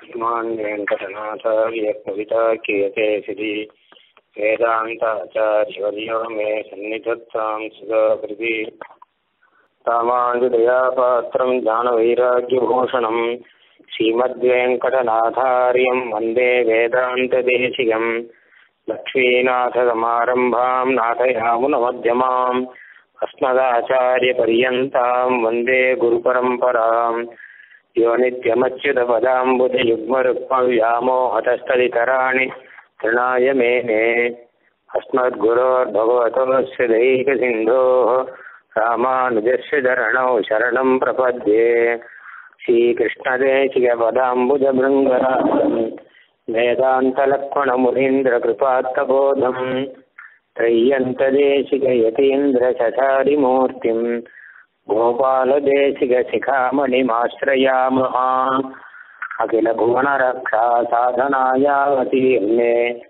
श्रीमान् वेङ्कटनाथार्य कविता क्रियते श्री वेदान्ताचार्यवर्यो मे सन्निधत्तां सुधाकृति। रामानुजदयापात्रं ज्ञानवैराग्यभूषणं श्रीमद्वेङ्कटनाथार्यं वंदे वेदान्तदेशिकं लक्ष्मीनाथसमारम्भां नाथयामुनमध्यमाम् यो नित्यमच्युतपदाम्बुजयुग्मरुक्मव्यामोहतस्तदितराणि तृणाय मेने। अस्मद्गुरोर्भगवतोऽस्य दैकसिन्धोः रामानुजस्य चरणौ शरणं प्रपद्ये। श्रीकृष्णदेशिकपदाम्बुजभृङ्गराजम् वेदान्तलक्ष्मणमुनीन्द्रकृपात्तबोधम्। त्रय्यन्तदेशिकयतीन्द्रशठारिमूर्तिम् गोपाल देशिक शिखामणि आश्रयामहा अखिल भुवन रक्षा साधनायावती कुमति अखिलभुवनरक्षासाधनायावतीर्णे।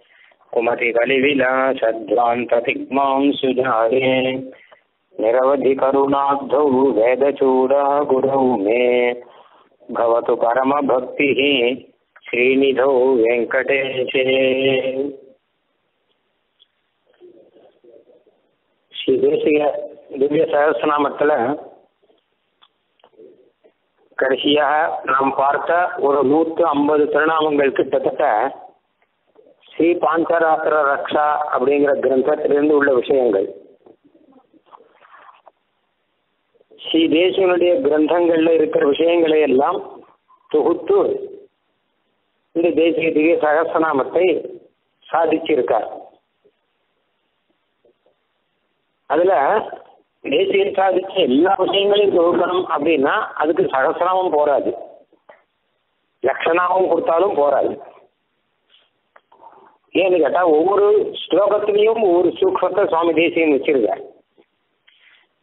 कुमतिकलिविलासध्वान्ततिग्मां सुधारे वेद वेदचूडः गुरौ मे। भवतु परम भक्ति वेङ्कटेशे। ಶ್ರೀ दिव्य सहस्रनाम கடைசியாக நாம் பார்த்த ஒரு நூற்று ஐம்பது திருநாமங்கள் கிட்டத்தட்ட ஸ்ரீ பாஞ்சராத்திர ரக்ஷா அப்படிங்கிற கிரந்தத்திலிருந்து உள்ள விஷயங்கள். ஸ்ரீ தேசியனுடைய கிரந்தங்கள்ல இருக்கிற விஷயங்களை எல்லாம் தொகுத்து இந்த தேசிய திவ்ய சகசநாமத்தை சாதிச்சிருக்கார். அதுல தேசியம் தீர்த்தாதிக்கு எல்லா விஷயங்களையும் தொகுக்கணும் அப்படின்னா அதுக்கு சகசிரமும் போராது லட்சணாவும் கொடுத்தாலும் போராது ஏன்னு கேட்டா ஒவ்வொரு ஸ்லோகத்திலையும் ஒவ்வொரு சூக்மத்தை சுவாமி தேசியம் வச்சிருக்கார்.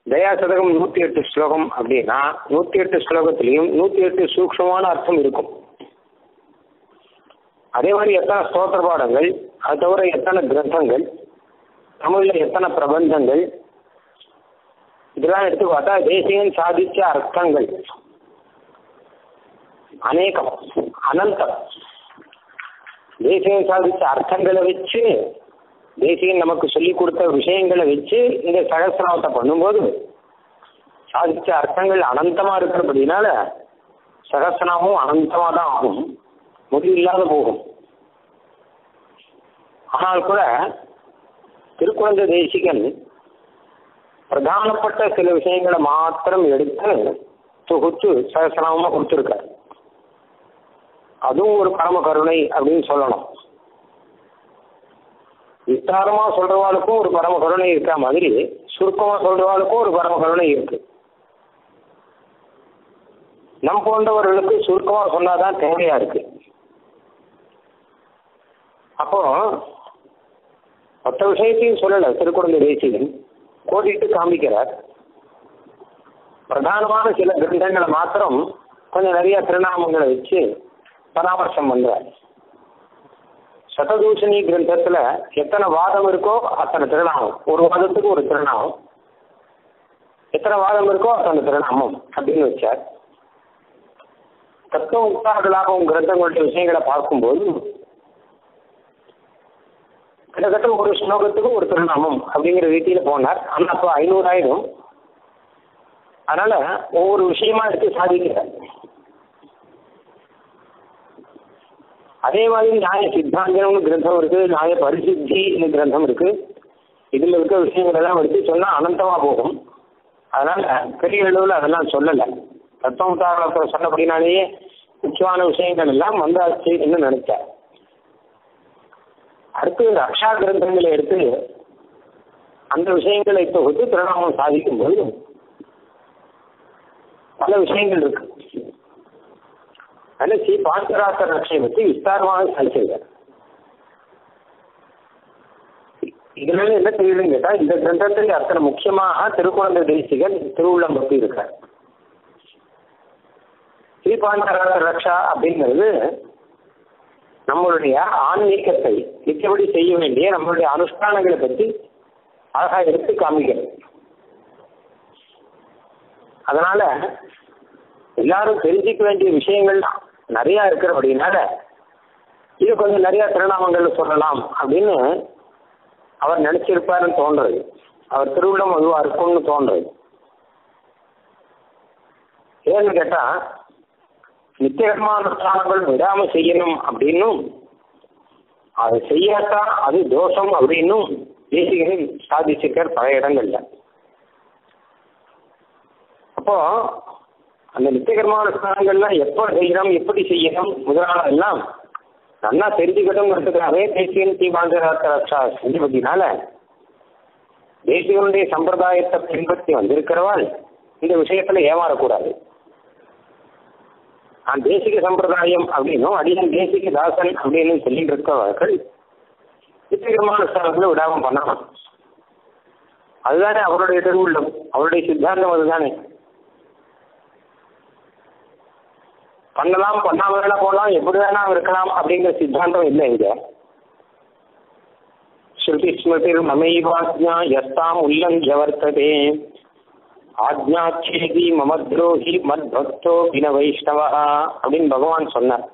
தயாசதகம் நூத்தி எட்டு ஸ்லோகம் அப்படின்னா நூத்தி எட்டு ஸ்லோகத்திலையும் நூத்தி எட்டு சூக்ஷமான அர்த்தம் இருக்கும். அதே மாதிரி எத்தனை ஸ்தோத்திர பாடங்கள் அது தவிர எத்தனை கிரந்தங்கள் தமிழ்ல எத்தனை பிரபந்தங்கள் இதெல்லாம் எடுத்து பார்த்தா தேசியம் சாதிச்ச அர்த்தங்கள். அநேகம் அனந்தம். தேசியம் சாதிச்ச அர்த்தங்களை வச்சு தேசியம் நமக்கு சொல்லி கொடுத்த விஷயங்களை வச்சு இந்த சகசிரநாமத்தை பண்ணும்போது சாதிச்ச அர்த்தங்கள் அனந்தமா இருக்கிறபடினால சகசிரநாமம் அனந்தமா தான் ஆகும். முடிவில்லாத போகும். ஆனால் கூட திருக்குழந்தை தேசிகன் பிரதானப்பட்ட சில விஷயங்களை மாத்திரம் எடுத்து தொகுத்து சகசனமா கொடுத்துருக்காரு. அதுவும் ஒரு பரம கருணை அப்படின்னு சொல்லணும். விஸ்தாரமா சொல்றவாளுக்கும் ஒரு பரம கருணை இருக்கா மாதிரி சுருக்கமா சொல்றவாளுக்கும் ஒரு பரம கருணை இருக்கு. நம் போன்றவர்களுக்கு சுருக்கமா சொன்னாதான் தேவையா இருக்கு. அப்போ மற்ற விஷயத்தையும் சொல்லல திருக்குழந்தை தேசிகன். கோடிட்டு காமிக்கிறார். பிரதானமான சில கிரந்தங்களை மாத்திரம் கொஞ்சம் நிறைய திருநாமங்களை வச்சு பராமர்சம் பண்றார். சததூஷணி கிரந்தத்துல எத்தனை வாதம் இருக்கோ அத்தனை திருநாமம். ஒரு வாதத்துக்கு ஒரு திருநாமம். எத்தனை வாதம் இருக்கோ அத்தனை திருநாமம் அப்படின்னு வச்சார். தத்துவ உத்தாரங்களாகவும் கிரந்தங்களுடைய விஷயங்களை பார்க்கும்போது கிட்டத்தட்ட ஒரு ஸ்லோகத்துக்கு ஒரு திருநாமம் அப்படிங்கிற ரீதியில போனார். ஆனால் அப்போ ஐநூறு ஆயிடும் அதனால ஒவ்வொரு விஷயமா எடுத்து சாதிக்கிறார். அதே மாதிரி நியாய சித்தாந்தம்னு கிரந்தம் இருக்கு நியாய பரிசுத்தின்னு கிரந்தம் இருக்கு. இதுல இருக்க விஷயங்கள் எல்லாம் எடுத்து சொன்னா அனந்தமா போகும். அதனால பெரிய அளவில் அதெல்லாம் சொல்லலை. தத்துவம் சொன்னபடினாலேயே முக்கியமான விஷயங்கள் எல்லாம் வந்தாச்சு என்று நினைச்சார் அடுத்து ரக்ஷா கிரந்தங்களை எடுத்து அந்த விஷயங்களை தொகுத்து திருநாமம் சாதிக்கும் போது பல விஷயங்கள் இருக்கு. அதில் ஸ்ரீ பாஞ்சராத்த ரட்சை பற்றி விஸ்தாரமாக சாதிச்சிருக்கார். இதனால என்ன தெரியுதுன்னு கேட்டா இந்த கிரந்தத்தில் அத்தனை முக்கியமாக திருக்குழந்தை தேசிகன் திருவுள்ளம் பற்றி இருக்கார். ஸ்ரீ பாஞ்சராத்த ரக்ஷா அப்படிங்கிறது நம்மளுடைய ஆன்மீகத்தை மிச்சபடி செய்ய வேண்டிய நம்மளுடைய அனுஷ்டானங்களை பற்றி அழகா எடுத்து காமிக்கிறது. அதனால எல்லாரும் தெரிஞ்சுக்க வேண்டிய விஷயங்கள் நிறையா இருக்கிறபடினால இது கொஞ்சம் நிறைய திருநாமங்கள் சொல்லலாம் அப்படின்னு அவர் நினைச்சிருப்பாருன்னு தோன்றது. அவர் திருவிழம் அதுவா இருக்கும்னு தோன்றது. ஏன்னு கேட்டா நித்தியகர்மானுஷ்டானங்கள் விடாம செய்யணும் அப்படின்னும். அதை செய்யாதான் அது தோஷம் அப்படின்னும் தேசிகரில் சாதிச்சிருக்கார் பல இடங்கள்ல. அப்போ அந்த நித்தியகரமான ஸ்தானங்கள்லாம் எப்போ செய்யணும் எப்படி செய்யணும் முதலானதெல்லாம் நல்லா தெரிஞ்சுக்கட்டும்ங்கிறதுக்காகவே தேசியன் தீபாந்தராத்த ரக்ஷா செஞ்சபடினால தேசியனுடைய சம்பிரதாயத்தை பின்பற்றி வந்திருக்கிறவாள் இந்த விஷயத்துல ஏமாறக்கூடாது. நான் தேசிக சம்பிரதாயம் அப்படின்னும் அடியன் தேசிக தாசன் அப்படின்னு சொல்லிட்டு இருக்கவர்கள் நித்தியகரமான ஸ்தானத்துல விடாம பண்ணணும் அதுதானே அவருடைய திருவுள்ளம். அவருடைய சித்தாந்தம் அதுதானே. பண்ணலாம் பண்ணாம வேணா போகலாம் எப்படி வேணா இருக்கலாம் அப்படிங்கிற சித்தாந்தம் இல்லை இங்க. ஸ்ருதி ஸ்மிருதி மமைவாஜ்ஞா எஸ்தாம் உல்லங்கிய வர்த்ததே ஆக்ஞாச்சேதி மமத்ரோஹி மத் பக்தோ பின வைஷ்ணவா அப்படின்னு பகவான் சொன்னார்.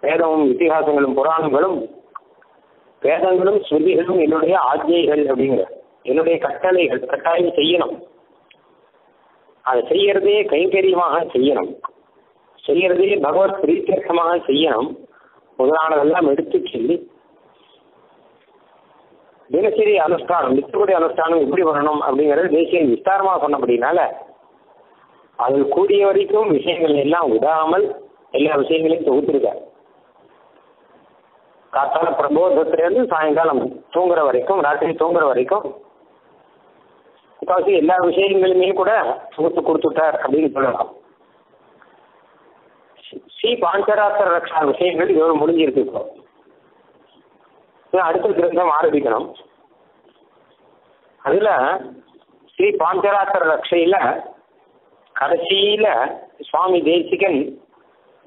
வேதமும் இத்திஹாசங்களும் புராணங்களும் வேதங்களும் ஸ்ருதிகளும் என்னுடைய ஆஜ்ஞைகள் அப்படிங்கிற என்னுடைய கட்டளைகள் கட்டாயம் செய்யணும். அதை செய்யறதே கைங்கரியமாக செய்யணும். செய்யறதே பகவத் பிரீத்தியர்த்தமாக செய்யணும். முதலானதெல்லாம் எடுத்து சொல்லி தினசரி அனுஷ்டானம் நித்தியபடி அனுஷ்டானம் எப்படி வரணும் அப்படிங்கறது தேசியம் விஸ்தாரமா சொன்னபடினால அதில் கூடிய வரைக்கும் விஷயங்கள் எல்லாம் விடாமல் எல்லா விஷயங்களையும் தொகுத்திருக்கார். காத்தால பிரபோதத்திலேருந்து சாயங்காலம் தூங்குற வரைக்கும் ராத்திரி தூங்குற வரைக்கும் முக்கால்வாசி எல்லா விஷயங்களுமே கூட தொகுத்து கொடுத்துட்டார் அப்படின்னு சொல்லலாம். ஸ்ரீ பாஞ்சராத்திர ரக்ஷா விஷயங்கள் இவர் முடிஞ்சிருக்கு இப்போ. அடுத்த கிரந்தம் ஆரம்பிக்கணும். அதுல ஸ்ரீ பாஞ்சராத்திர ரக்ஷையில கடைசியில சுவாமி தேசிகன்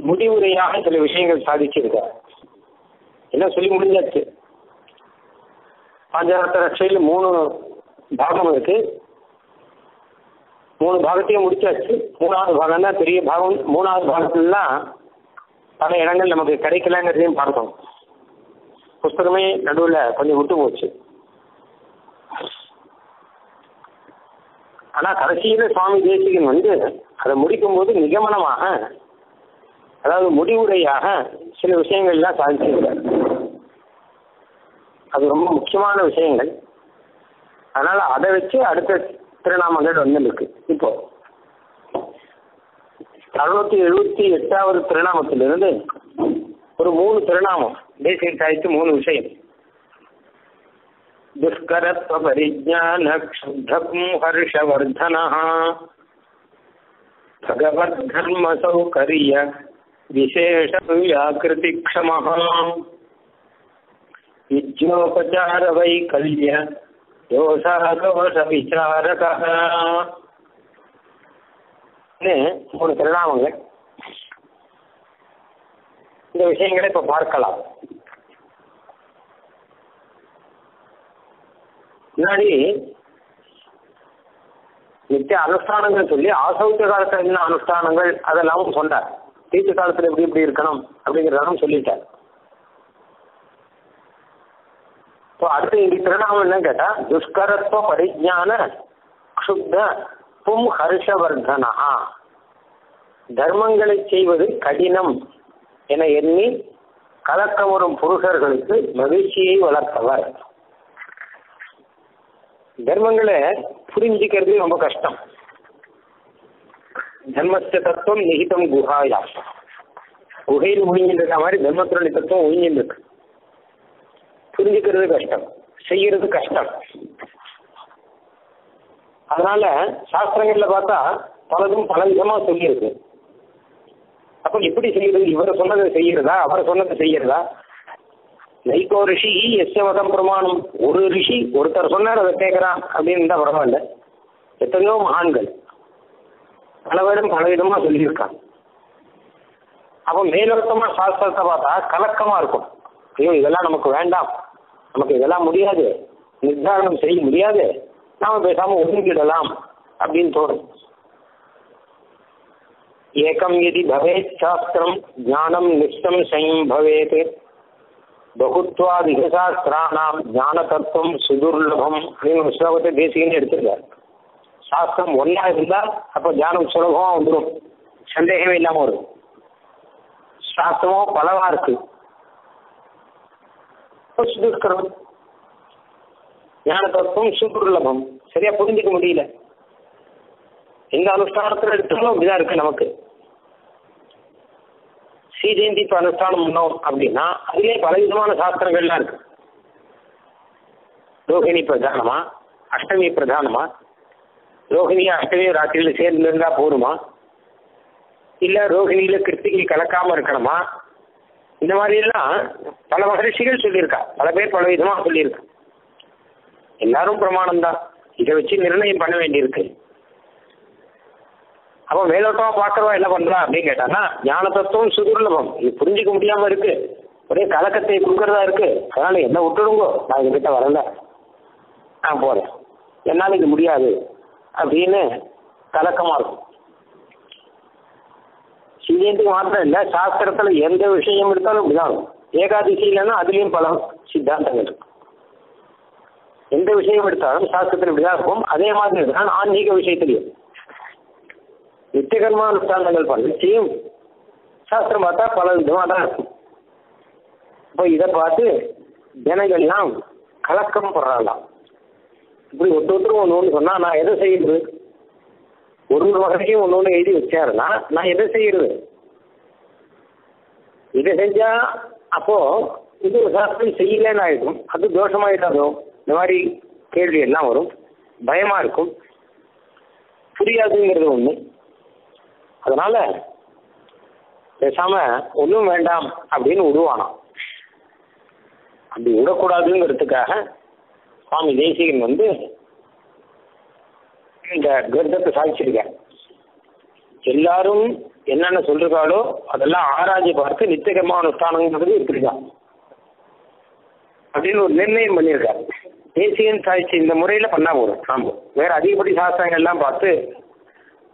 முடிவுரையாக சில விஷயங்கள் சாதிச்சிருக்கார். என்ன சொல்லி முடிஞ்சாச்சு? பாஞ்சராத்திர ரக்ஷையில் மூணு பாகம் இருக்கு. மூணு பாகத்தையும் முடிச்சாச்சு. மூணாவது பாகம் தான் பெரிய பாகம். மூணாவது பாகத்துலலாம் பல இடங்கள் நமக்கு கிடைக்கலங்கிறதையும் பார்த்தோம். புஸ்தகமே நடுவில் கொஞ்சம் விட்டு போச்சு. ஆனால் கடைசியில் சுவாமி தேசிகன் வந்து அதை முடிக்கும் போது நிகமனமாக அதாவது முடிவுரையாக சில விஷயங்கள்லாம் சாதிச்சிருக்கார். அது ரொம்ப முக்கியமான விஷயங்கள். அதனால அதை வச்சு அடுத்த திருநாமங்கள் வந்துருக்கு. இப்போ அறுநூத்தி எழுபத்தி எட்டாவது திருநாமத்திலிருந்து ஒரு மூணு திருநாமம் தேசிய சாய்த்து மூணு விஷயம் துஷ்கரத்வ பரிஜான க்ஷுத்தம் ஹர்ஷவர்தன பகவத் தர்ம சௌகரிய விசேஷ வியாக்கிருதி க்ஷம விஜயோபச்சார வைகல்ய தோஷாதோஷ விசாரக மூணு திருநாமங்கள் இந்த விஷயங்களை இப்ப பார்க்கலாம். முன்னாடி நித்திய அனுஷ்டானங்கள் சொல்லி ஆசௌத்த காலத்துல என்ன அனுஷ்டானங்கள் அதெல்லாம் சொன்னார். தீர்த்த காலத்துல எப்படி எப்படி இருக்கணும் அப்படிங்கிறதாலும் சொல்லிட்டார். இப்போ அடுத்து இந்த என்ன கேட்டா துஷ்கரத்துவ பரிஜான க்ஷுப்த பும் ஹர்ஷவர்தனா தர்மங்களை செய்வது கடினம். என எண்ணி கலக்கம் வரும் புருஷர்களுக்கு மகிழ்ச்சியை வளர்த்தவர். தர்மங்களை புரிஞ்சுக்கிறது ரொம்ப கஷ்டம். தர்மஸ்த தத்துவம் நிகிதம் குஹாயா. குகையில் ஒழிஞ்சிட்டு மாதிரி தர்மத்தினுடைய தத்துவம் ஒழிஞ்சிட்டு புரிஞ்சுக்கிறது கஷ்டம். செய்யறது கஷ்டம். அதனால சாஸ்திரங்கள்ல பார்த்தா பலதும் பல விதமா சொல்லியிருக்கு. அப்ப எப்படி செய்யறது? இவர் சொன்னதை செய்யறதா? அவர் சொன்னதை செய்யறதா? நைக்கோ ரிஷி எஸ்ய மதம் பிரமாணம். ஒரு ரிஷி ஒருத்தர் சொன்னார் அதை கேட்கிறான் அப்படின்னு இருந்தா பரவாயில்ல. எத்தனையோ மகான்கள் பல பலவிதமா சொல்லியிருக்காங்க. அப்போ மேலோட்டமா சாஸ்திரத்தை பார்த்தா கலக்கமா இருக்கும். ஐயோ இதெல்லாம் நமக்கு வேண்டாம். நமக்கு இதெல்லாம் முடியாது. நிர்தாரணம் செய்ய முடியாது. நாம பேசாம ஒதுங்கிடலாம் அப்படின்னு தோணும். ஏகம் யதி பவேத் சாஸ்திரம் ஞானம் நிஷ்டம் சயம் பவேத் பகுத்வாதிக சாஸ்திரானாம் ஞான தத்துவம் சுதுர்லபம் அப்படின்னு ஒரு ஸ்லோகத்தை தேசிகன்னு எடுத்திருக்காரு. சாஸ்திரம் ஒன்னா இருந்தா அப்ப ஞானம் சுலபமா வந்துடும் சந்தேகமே இல்லாம வரும். சாஸ்திரமும் பலவா இருக்கு. சுதுஷ்கரம் ஞான தத்துவம் சுதுர்லபம் சரியா புரிஞ்சுக்க முடியல. எந்த அனுஷ்டானத்தில் எடுத்தாலும் அப்படிதான் இருக்கு நமக்கு. ஸ்ரீஜெயந்தி இப்போ அனுஷ்டானம் பண்ணோம் அப்படின்னா அதுலேயே பலவிதமான சாஸ்திரங்கள்லாம் இருக்கு. ரோஹிணி பிரதானமா? அஷ்டமி பிரதானமா? ரோஹிணி அஷ்டமி ராத்திரியில் சேர்ந்து இருந்தா போருமா இல்லை ரோஹிணியில் கிருத்திகை கலக்காம இருக்கணுமா? இந்த மாதிரி எல்லாம் பல மகரிஷிகள் சொல்லியிருக்கா. பல பேர் பல விதமாக சொல்லியிருக்கா. எல்லாரும் பிரமாணம் தான் இதை வச்சு நிர்ணயம் பண்ண வேண்டியிருக்கு. அப்போ மேலோட்டமா பாக்குறவா என்ன பண்றா அப்படின்னு கேட்டானா ஞான தத்துவம் சுதுர்லபம். இது புரிஞ்சுக்க முடியாம இருக்கு. ஒரே கலக்கத்தை கொடுக்கறதா இருக்கு. அதனால என்ன விட்டுடுங்கோ? நான் இதுகிட்ட வரல. நான் போறேன். என்னால இது முடியாது. அப்படின்னு கலக்கமா இருக்கும். சிஜயந்துக்கு மாத்திரம் இல்ல சாஸ்திரத்துல எந்த விஷயம் எடுத்தாலும் இப்படிதான் இருக்கும் ஏகாதிசி இல்லைன்னா அதுலயும் பல சித்தாந்தங்கள் இருக்கும் எந்த விஷயம் எடுத்தாலும் சாஸ்திரத்தில் இப்படிதான் இருக்கும். அதே மாதிரி தான் ஆன்மீக விஷயத்திலையும். நித்தியகர்மா அனுஷ்டானங்கள் பண்ணிச்சியும் சாஸ்திரம் பார்த்தா பல விதமாக தான் இருக்கும் இப்போ இதை பார்த்து ஜனங்கள்லாம் கலக்கம் படுறாங்களாம். இப்படி ஒருத்தரும் ஒன்று ஒன்று சொன்னால் நான் எதை செய்யுது ஒரு ஒரு வகையும் ஒன்று ஒன்று எழுதி வச்சாருன்னா நான் எதை செய்யறது? இதை செஞ்சா அப்போ இது ஒரு சாஸ்திரம் செய்யலன்னு ஆயிடும். அது தோஷமாயிட்டாதோ இந்த மாதிரி கேள்வி எல்லாம் வரும். பயமா இருக்கும். புரியாதுங்கிறது ஒன்று அதனால பேசாம ஒன்றும் வேண்டாம் அப்படின்னு விடுவானாம். அப்படி விடக்கூடாதுங்கிறதுக்காக சுவாமி தேசிகன் வந்து இந்த கிரந்தத்தை சாதிச்சிருக்கார். எல்லாரும் என்னென்ன சொல்றாங்களோ அதெல்லாம் ஆராய்ச்சி பார்த்து நித்தியகர்மா அனுஷ்டானங்கிறது இப்படிதான். அப்படின்னு ஒரு நிர்ணயம் பண்ணியிருக்காரு. தேசியன் சாதிச்சு இந்த முறையில பண்ணா போதும். நாம வேற அதிகப்படி சாஸ்திரங்கள் எல்லாம் பார்த்து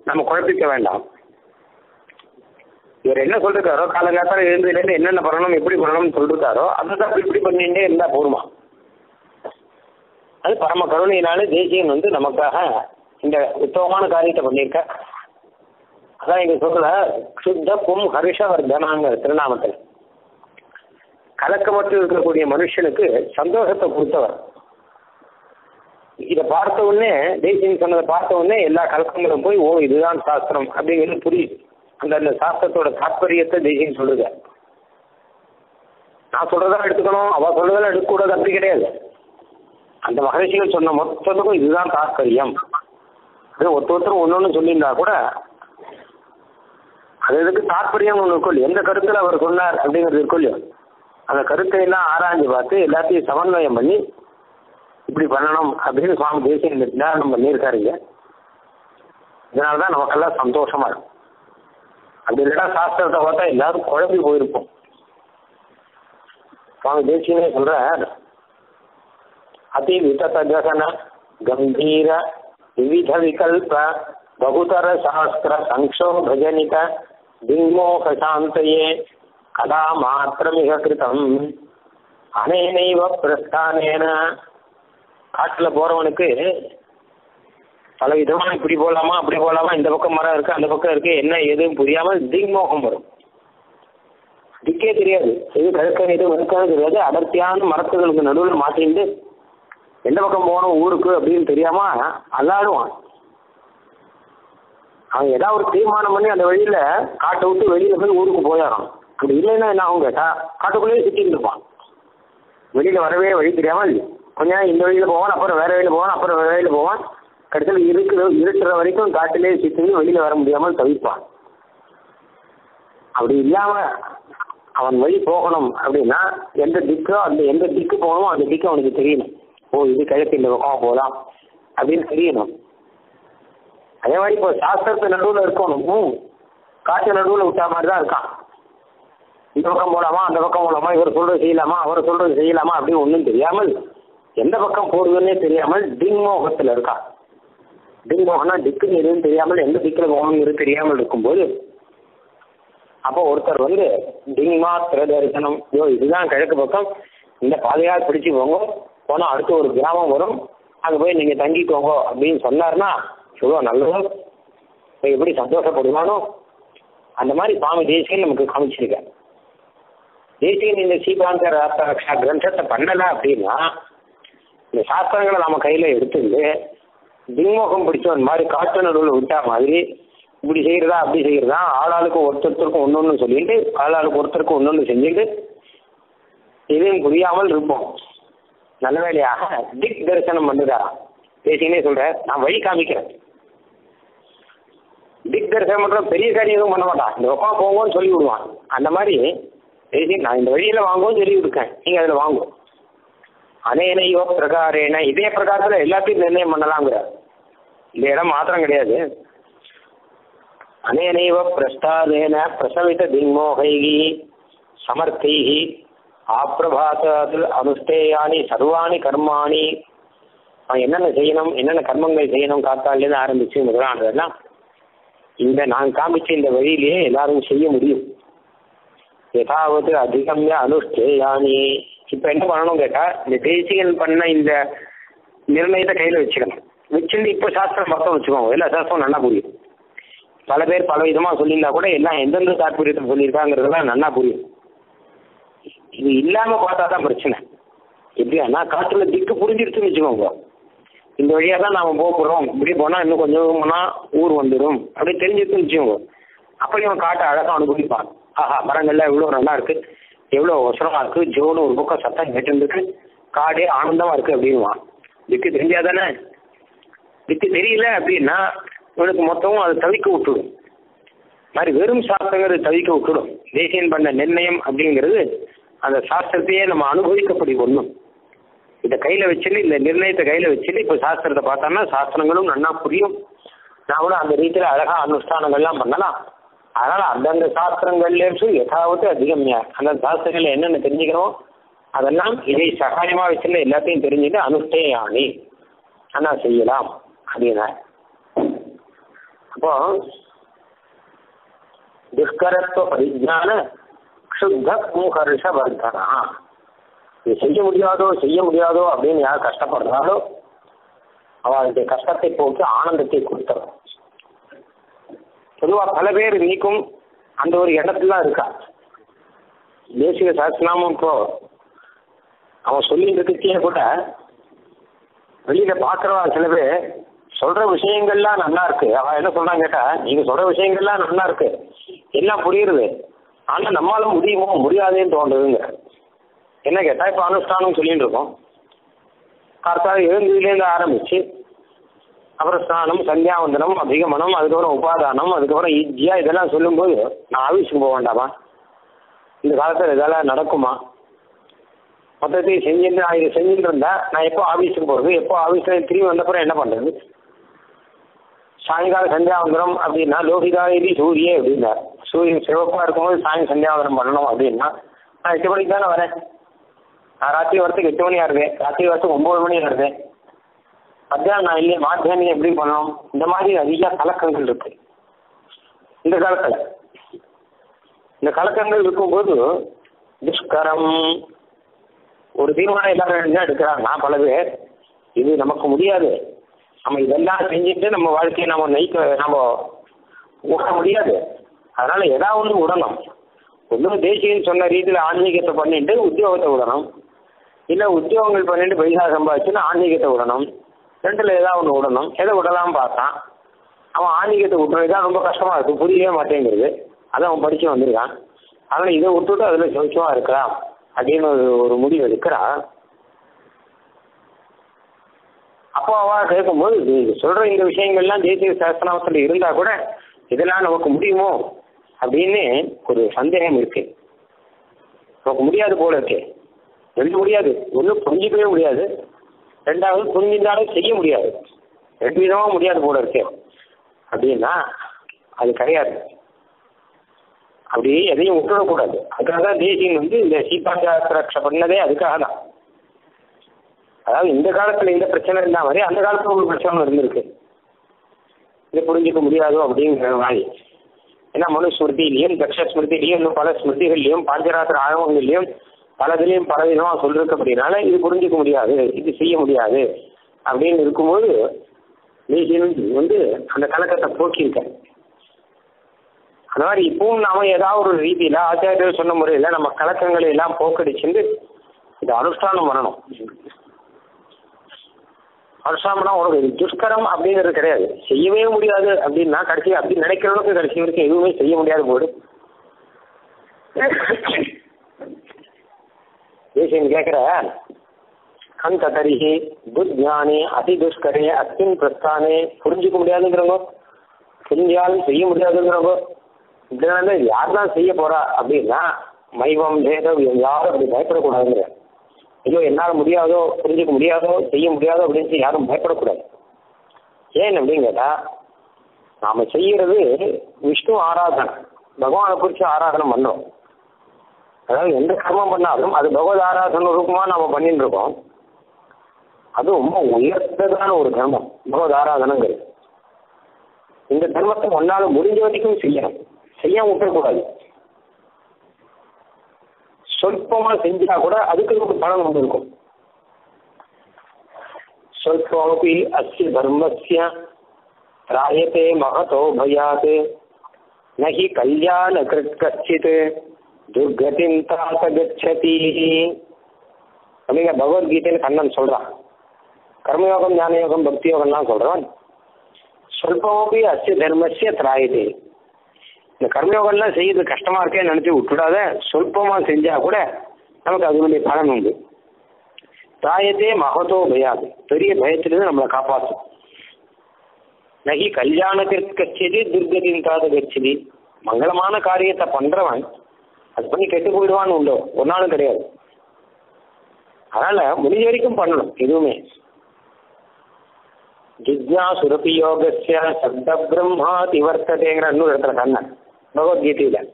நம்ம குழப்பிக்க வேண்டாம். இவர் என்ன சொல்லிருக்காரோ காலங்காத்தால எழுந்ததுலேருந்து என்னென்ன பண்ணணும் எப்படி பண்ணணும்னு சொல்லிருக்காரோ அதுதான் இப்படி பண்ணிட்டே இருந்தா போருமா அது பரம கருணையினால தேசியன் வந்து நமக்காக இந்த உத்தமமான காரியத்தை பண்ணியிருக்க அதான் இங்க சொல்ல சுத்த பும் ஹர்ஷவர்தனாங்க திருநாமத்தில். கலக்கமற்று இருக்கக்கூடிய மனுஷனுக்கு சந்தோஷத்தை கொடுத்தவர். இதை பார்த்த உடனே தேசியன் சொன்னதை பார்த்த உடனே எல்லா கலக்கங்களும் போய் ஓ இதுதான் சாஸ்திரம் அப்படிங்கிறது புரியுது. அந்த சாஸ்திரத்தோட தாற்பயத்தை தேசியம் சொல்லுங்க. நான் சொல்றதா எடுத்துக்கணும். அவ சொல்றதெல்லாம் எடுக்கக்கூடாது அப்படி கிடையாது. அந்த மகரிஷிகள் சொன்ன மொத்தத்துக்கும் இதுதான் தாற்பயம் அது ஒருத்த ஒருத்தர் ஒன்று ஒன்று சொல்லியிருந்தா கூட அது எதுக்கு தாற்பயம் ஒன்று இருக்கும் எந்த கருத்தில் அவர் சொன்னார் அப்படிங்கிறது இருக்கும் இல்லையோ? அந்த கருத்தை எல்லாம் ஆராய்ஞ்சு பார்த்து எல்லாத்தையும் சமன்வயம் பண்ணி இப்படி பண்ணணும் அப்படின்னு சுவாமி தேசியம் நிர்ணயம் பண்ணியிருக்காருங்க இதனால தான் நமக்கெல்லாம் சந்தோஷமா இருக்கும் அப்படி இல்லைன்னா சாஸ்திரத்தை பார்த்தா எல்லாரும் குழம்பி போயிருப்போம். சுவாமி தேசியமே சொல்ற அதி விததகன கம்பீர விவித விகல்ப பகுதர சாஸ்திர சங்கோபஜனித திங்மோக சாந்தையே கதா மாத்திரமிக கிருதம். அனேனைவ பிரஸ்தானேன. காட்டில் போறவனுக்கு பல விதமா இப்படி போகலாமா அப்படி போகலாமா இந்த பக்கம் மரம் இருக்கு அந்த பக்கம் இருக்கு என்ன எதுவும் புரியாமல் திங்மோகம் வரும். திக்கே தெரியாது. எது கிழக்க எது வழுக்கான்னு தெரியாது. அடர்த்தியான மரத்துகளுக்கு நடுவில் மாட்டிட்டு எந்த பக்கம் போகணும் ஊருக்கு அப்படின்னு தெரியாம அல்லாடுவான். அவன் ஏதாவது ஒரு தீர்மானம் பண்ணி அந்த வழியில காட்டை விட்டு வெளியில போய் ஊருக்கு போயிடறான். அப்படி இல்லைன்னா என்ன அவங்க கேட்டா காட்டுக்குள்ளேயே சுத்திட்டு இருப்பான். வெளியில வரவே வழி தெரியாமல் கொஞ்ச நேரம் இந்த வழியில போவான் அப்புறம் வேற வழியில போவான் அப்புறம் வேற வழியில போவான். கடைசியில் இருக்கிற இருட்டுற வரைக்கும் காட்டிலே சுற்றி வெளியில வர முடியாமல் தவிப்பான். அப்படி இல்லாம அவன் வழி போகணும் அப்படின்னா எந்த திக்கோ அந்த எந்த திக்கு போகணுமோ அந்த திக்கு அவனுக்கு தெரியணும். ஓ இது கிழக்கு இந்த பக்கம் போகலாம் அப்படின்னு தெரியணும். அதே மாதிரி இப்போ சாஸ்திரத்து நடுவில் இருக்கணும். காட்டு நடுவில் விட்டா மாதிரி தான் இருக்கான். இந்த பக்கம் போகலாமா அந்த பக்கம் போகலாமா இவர் சொல்றது செய்யலாமா அவர் சொல்றது செய்யலாமா அப்படின்னு ஒன்றும் தெரியாமல் எந்த பக்கம் போடுதுன்னே தெரியாமல் டிம்மோகத்தில் இருக்கான். திங்மோகனா திக்குன்னு எதுவும் தெரியாமல் எந்த திக்கில் போகணுங்கிறது தெரியாமல் இருக்கும்போது அப்போ ஒருத்தர் வந்து திங்மாத்திர தரிசனம். ஐயோ இதுதான் கிழக்கு பக்கம். இந்த பாதையாக பிடிச்சு போங்க. போனால் அடுத்து ஒரு கிராமம் வரும். அங்கே போய் நீங்கள் தங்கிக்கோங்க அப்படின்னு சொன்னார்னா சொல்லுவோம் நல்லதும் இப்போ எப்படி சந்தோஷப்படுவானோ? அந்த மாதிரி சுவாமி தேசியன் நமக்கு காமிச்சிருக்கேன் தேசியன் இந்த சீகாந்த ராஷ்டிரா கிரந்தத்தை பண்ணலை அப்படின்னா இந்த சாஸ்திரங்களை நம்ம கையில் எடுத்துட்டு திங்முகம் பிடிச்சவன் மாதிரி காற்று நடுவில் விட்டா மாதிரி இப்படி செய்கிறதா அப்படி செய்கிறதா ஆளாளுக்கு ஒருத்தருக்கும் ஒன்னொன்னு சொல்லிட்டு ஆளாளுக்கு ஒருத்தருக்கும் ஒன்னொன்னு செஞ்சுட்டு எதுவும் புரியாமல் இருப்போம். நல்ல வேலையாக திக் தரிசனம் பண்ணுதா? பேசினே சொல்கிறேன் நான் வழி காமிக்கிறேன். திக் தரிசனம் பண்ற பெரிய காரியம் எதுவும் பண்ண மாட்டான். இந்த பக்கம் போங்கன்னு சொல்லி விடுவான். அந்த மாதிரி பேசி நான் இந்த வழியில வாங்குவோம் சொல்லி கொடுக்கேன். நீங்க அதுல வாங்குவோம் அனேனையோ பிரகாரேன இதே பிரகாரத்துல எல்லாத்தையும் நிர்ணயம் பண்ணலாங்கிற இந்த இடம் மாத்திரம் கிடையாது. அனேனைவ பிரஸ்தாதேன பிரசவித திங்மோகைகி சமர்த்தைகி ஆப்பிரபாசாது அனுஷ்டேயானி சர்வாணி கர்மாணி. என்னென்ன செய்யணும் என்னென்ன கர்மங்கள் செய்யணும் காத்தாலேருந்து ஆரம்பிச்சு முதலானதெல்லாம் இந்த நான் காமிச்ச இந்த வழியிலேயே எல்லாரும் செய்ய முடியும். எதாவது அதிகம்ய அனுஷ்டேயானி. இப்போ என்ன பண்ணணும் கேட்டா இந்த தேசிகன் பண்ண இந்த நிர்ணயத்தை கையில் வச்சுக்கணும். வச்சுட்டு இப்போ சாஸ்திரம் மொத்தம் வச்சுக்கோங்க. எல்லா சாஸ்திரம் நல்லா புரியும். பல பேர் பல விதமாக சொல்லியிருந்தா கூட எல்லாம் எந்தெந்த தாற்பயத்தை சொல்லியிருக்காங்கிறதுலாம் நல்லா புரியும். இது இல்லாம பார்த்தா தான் பிரச்சனை. எப்படியானா காற்றுல திக்கு புரிஞ்சிருச்சுன்னு வச்சுக்கோங்க. இந்த வழியா தான் நாம போக போகிறோம் இப்படி போனா இன்னும் கொஞ்சம் போனா ஊர் வந்துடும். அப்படி தெரிஞ்சிருச்சுன்னு வச்சுக்கோங்க. அப்படி அவன் காட்டை அழகா அனுபவிப்பான். ஆஹா மரங்கள்லாம் இவ்வளோ நல்லா இருக்கு. எவ்வளவு அவசரமா இருக்கு? ஜோனு ஒரு பக்கம் சத்தம் கேட்டு காடே ஆனந்தமா இருக்கு அப்படின்வான் திக்கு தெரிஞ்சாதானே? திக்கு தெரியல அப்படின்னா இவனுக்கு மொத்தமும் அதை தவிக்க விட்டுடும். மாதிரி வெறும் சாஸ்திரங்கிறது தவிக்க விட்டுடும். தேசியன் பண்ண நிர்ணயம் அப்படிங்கிறது அந்த சாஸ்திரத்தையே நம்ம அனுபவிக்கப்படி ஒண்ணும் இதை கையில வச்சுட்டு இந்த நிர்ணயத்தை கையில வச்சுட்டு இப்போ சாஸ்திரத்தை பார்த்தோம்னா சாஸ்திரங்களும் நல்லா புரியும். நாமளும் அந்த ரீதியில அழகா அனுஷ்டானங்கள்லாம் பண்ணலாம். அதனால அந்தந்த சாஸ்திரங்கள்லேயும் எதாவது அதிகம் அந்த சாஸ்திரங்கள்ல என்னென்ன தெரிஞ்சுக்கணும் அதெல்லாம் இதை சகாயமா வச்சுட்டு எல்லாத்தையும் தெரிஞ்சுட்டு அனுஷ்டேயாணி ஆனா செய்யலாம். அப்படின்னா. அப்போ துஷ்கரத்துவ பரிஜான க்ஷுத்த மூகர்ஷ வர்த்தனா. இது செய்ய முடியாதோ செய்ய முடியாதோ அப்படின்னு யார் கஷ்டப்படுறாலோ அவளுடைய கஷ்டத்தை போட்டு ஆனந்தத்தை கொடுத்துரும் பொதுவா பல பேர் நீக்கும் அந்த ஒரு இடத்துல தான் இருக்கா. தேசிய சாஸ்திரமும் இப்போ அவன் சொல்லிட்டு இருக்கே கூட வெளியில பாக்குறவா சில பேர் சொல்ற விஷயங்கள்லாம் நல்லா இருக்கு. அவன் என்ன சொல்றான் கேட்டா நீங்க சொல்ற விஷயங்கள்லாம் நல்லா இருக்கு. எல்லாம் புரியுது ஆனா நம்மளால முடியுமோ முடியாதேன்னு தோன்றுதுங்க. என்ன கேட்டா இப்ப அனுஷ்டானம் சொல்லிட்டு இருக்கோம். கரெக்டாக எழுந்ததுலேருந்து ஆரம்பிச்சு அப்புறம் ஸ்நானம் சந்தியாவந்தனம் அபிகமனம் அதுக்கப்புறம் உபாதானம் அதுக்கப்புறம் ஈஜியா இதெல்லாம் சொல்லும்போது நான் ஆஃபீஸுக்கு போக வேண்டாமா இந்த காலத்தில் இதெல்லாம் நடக்குமா? மொத்தத்தையும் செஞ்சுட்டு நான் இதை செஞ்சுட்டு இருந்தா நான் எப்போ ஆஃபீஸுக்கு போகிறது எப்போ ஆஃபீஸில் திரும்பி வந்தப்புறம் என்ன பண்ணுறது சாயங்காலம் சந்தியாவந்தனம் அப்படின்னா லோகிதாயி சூரியே அப்படின்னா சூரியன் சிவப்பாக இருக்கும்போது சாயங்காலம் சந்தியாவந்தனம் பண்ணணும் அப்படின்னா நான் எட்டு மணிக்கு தானே வரேன். நான் ராத்திரி வரத்துக்கு எட்டு மணி ஆகுது ராத்திரி வரத்துக்கு ஒம்பது மணி ஆகுது மத்தியானம் நான் இல்லையே மாத்தியானம் எப்படி பண்ணணும்? இந்த மாதிரி நிறைய கலக்கங்கள் இருக்கு. இந்த காலத்தில். இந்த கலக்கங்கள் இருக்கும்போது துஷ்கரம் ஒரு தீர்மானம் எல்லாரும் என்ன எடுக்கிறாங்க நான் பல பேர் இது நமக்கு முடியாது. நம்ம இதெல்லாம் செஞ்சுட்டு நம்ம வாழ்க்கையை நம்ம நெய்க்க நம்ம ஓட முடியாது. அதனால ஏதாவது ஒன்று விடணும். ஒன்றும் தேசியன்னு சொன்ன ரீதியில் ஆன்மீகத்தை பண்ணிட்டு உத்தியோகத்தை விடணும். இல்லை உத்தியோகங்கள் பண்ணிட்டு பைசா சம்பாதிச்சுன்னா ஆன்மீகத்தை விடணும். ரெண்டுல ஏதாவது ஒன்று விடணும். எதை விடலாம்னு பார்த்தான். அவன் ஆன்மீகத்தை விட்டுறது தான் ரொம்ப கஷ்டமாக இருக்கு. புரியவே மாட்டேங்கிறது அதை அவன் படிச்சு வந்திருக்கான். அதனால் இதை விட்டுட்டு அதில் சௌக்கியமா இருக்கலாம். அப்படின்னு ஒரு ஒரு முடிவு எடுக்கிறான் அப்போ அவ கேட்கும்போது நீங்க சொல்ற இந்த விஷயங்கள்லாம் தேசிய சாஸ்திரத்துல இருந்தா கூட இதெல்லாம் நமக்கு முடியுமோ? அப்படின்னு ஒரு சந்தேகம் இருக்கு. நமக்கு முடியாது போல இருக்கு. ரெண்டு முடியாது. ஒன்றும் புரிஞ்சிக்கவே முடியாது. ரெண்டாவது புரிஞ்சிருந்தாலும் செய்ய முடியாது. ரெண்டு விதமா முடியாது போல இருக்கு. அப்படின்னா அது கிடையாது. அப்படி எதையும் விட்டுடக்கூடாது. அதுக்காக தான் தேசியம் வந்து இந்த சீதாஜாத்திரக்ஷ பண்ணதே அதுக்காக தான். அதாவது இந்த காலத்துல இந்த பிரச்சனை இருந்தா மாதிரி அந்த காலத்துல ஒரு பிரச்சனை இருந்திருக்கு. இதை புரிஞ்சுக்க முடியாதோ அப்படிங்கிற மாதிரி. ஏன்னா மனுஸ்மிருதியிலையும் தக்ஷ ஸ்மிருதியிலையும் இன்னும் பல ஸ்மிருதிகள்லையும் பாஞ்சராத்திர ஆகவங்கள்லையும் பலதுலையும் பல விதமாக சொல்லிருக்கு அப்படின்னால இது புரிஞ்சுக்க முடியாது இது செய்ய முடியாது அப்படின்னு இருக்கும்போது தேசியன் வந்து அந்த கலக்கத்தை போக்கியிருக்க அந்த மாதிரி இப்பவும் நாம ஏதாவது ஒரு ரீதியில ஆச்சாரியர் சொன்ன முறையில நம்ம கலக்கங்களை எல்லாம் போக்கடிச்சுட்டு இது அனுஷ்டானம் பண்ணணும். அனுஷ்டானம்னா உனக்கு துஷ்கரம் அப்படிங்கிறது கிடையாது. செய்யவே முடியாது அப்படின்னா கடைசி அப்படி நினைக்கிறவனுக்கு கடைசி வரைக்கும் எதுவுமே செய்ய முடியாது போடு. விஷயம் கேட்கிற அந்த தரிகி துர்ஞானி அதி துஷ்கரே அத்தின் பிரஸ்தானே புரிஞ்சுக்க முடியாதுங்கிறவங்க புரிஞ்சாலும் செய்ய முடியாதுங்கிறவங்க இப்படின்னா யார் தான் செய்ய போறா அப்படின்னா மைவம் வேதம் யாரும் அப்படி பயப்படக்கூடாதுங்கிற. ஐயோ என்னால் முடியாதோ புரிஞ்சுக்க முடியாதோ செய்ய முடியாதோ அப்படின்னு யாரும் பயப்படக்கூடாது. ஏன் அப்படின்னு கேட்டால் நாம் செய்யறது விஷ்ணு ஆராதனை. பகவானை குறித்து ஆராதனை பண்ணோம். அதாவது எந்த கர்மம் பண்ணாலும் அது பகவத் ஆராதனை ரூபமா நம்ம பண்ணிட்டு இருக்கோம். அது ரொம்ப உயர்ந்ததான ஒரு தர்மம் பகவத் ஆராதனைங்கிறது இந்த தர்மத்தை ஒன்னால முடிஞ்ச வரைக்கும் செய்யணும். செய்யாம விட்டுறக்கூடாது. சொல்பமா செஞ்சா கூட அதுக்கு ஒரு பலன் ஒன்று இருக்கும் சொல்பமபி அஸ்ய தர்மஸ்ய ராயத்தே மகதோ பயாத். நகி கல்யாண கிருத் கச்சித். துர்கதிம் தாச கச்சதி அப்படிங்கிற பகவத்கீதையில கண்ணன் சொல்றான். கர்மயோகம் ஞானயோகம் பக்தி யோகம்லாம் சொல்றான். சொல்பமபி அச்சு தர்மசிய திராயதே இந்த கர்மயோகம்லாம் செய்யறது கஷ்டமா இருக்கேன்னு நினைச்சு விட்டுடாத சொல்பமா செஞ்சா கூட நமக்கு அதனுடைய பலன் உண்டு. தாயத்தே மகத்தோ பயாது பெரிய பயத்திலிருந்து நம்மளை காப்பாற்றும் நகி கல்யாணத்திற்கு கச்சதி துர்கதின் காத கச்சதி மங்களமான காரியத்தை பண்றவன் அது பண்ணி கெட்டு போயிடுவான்னு உண்டோ. ஒரு நாளும் கிடையாது. அதனால முடிஞ்ச வரைக்கும் பண்ணணும் எதுவுமே. ஜிக்யாசுரபி யோகசிய சப்த பிரம்மா திவர்த்ததேங்கிற இன்னொரு இடத்துல கண்ணன் பகவத்கீதையில.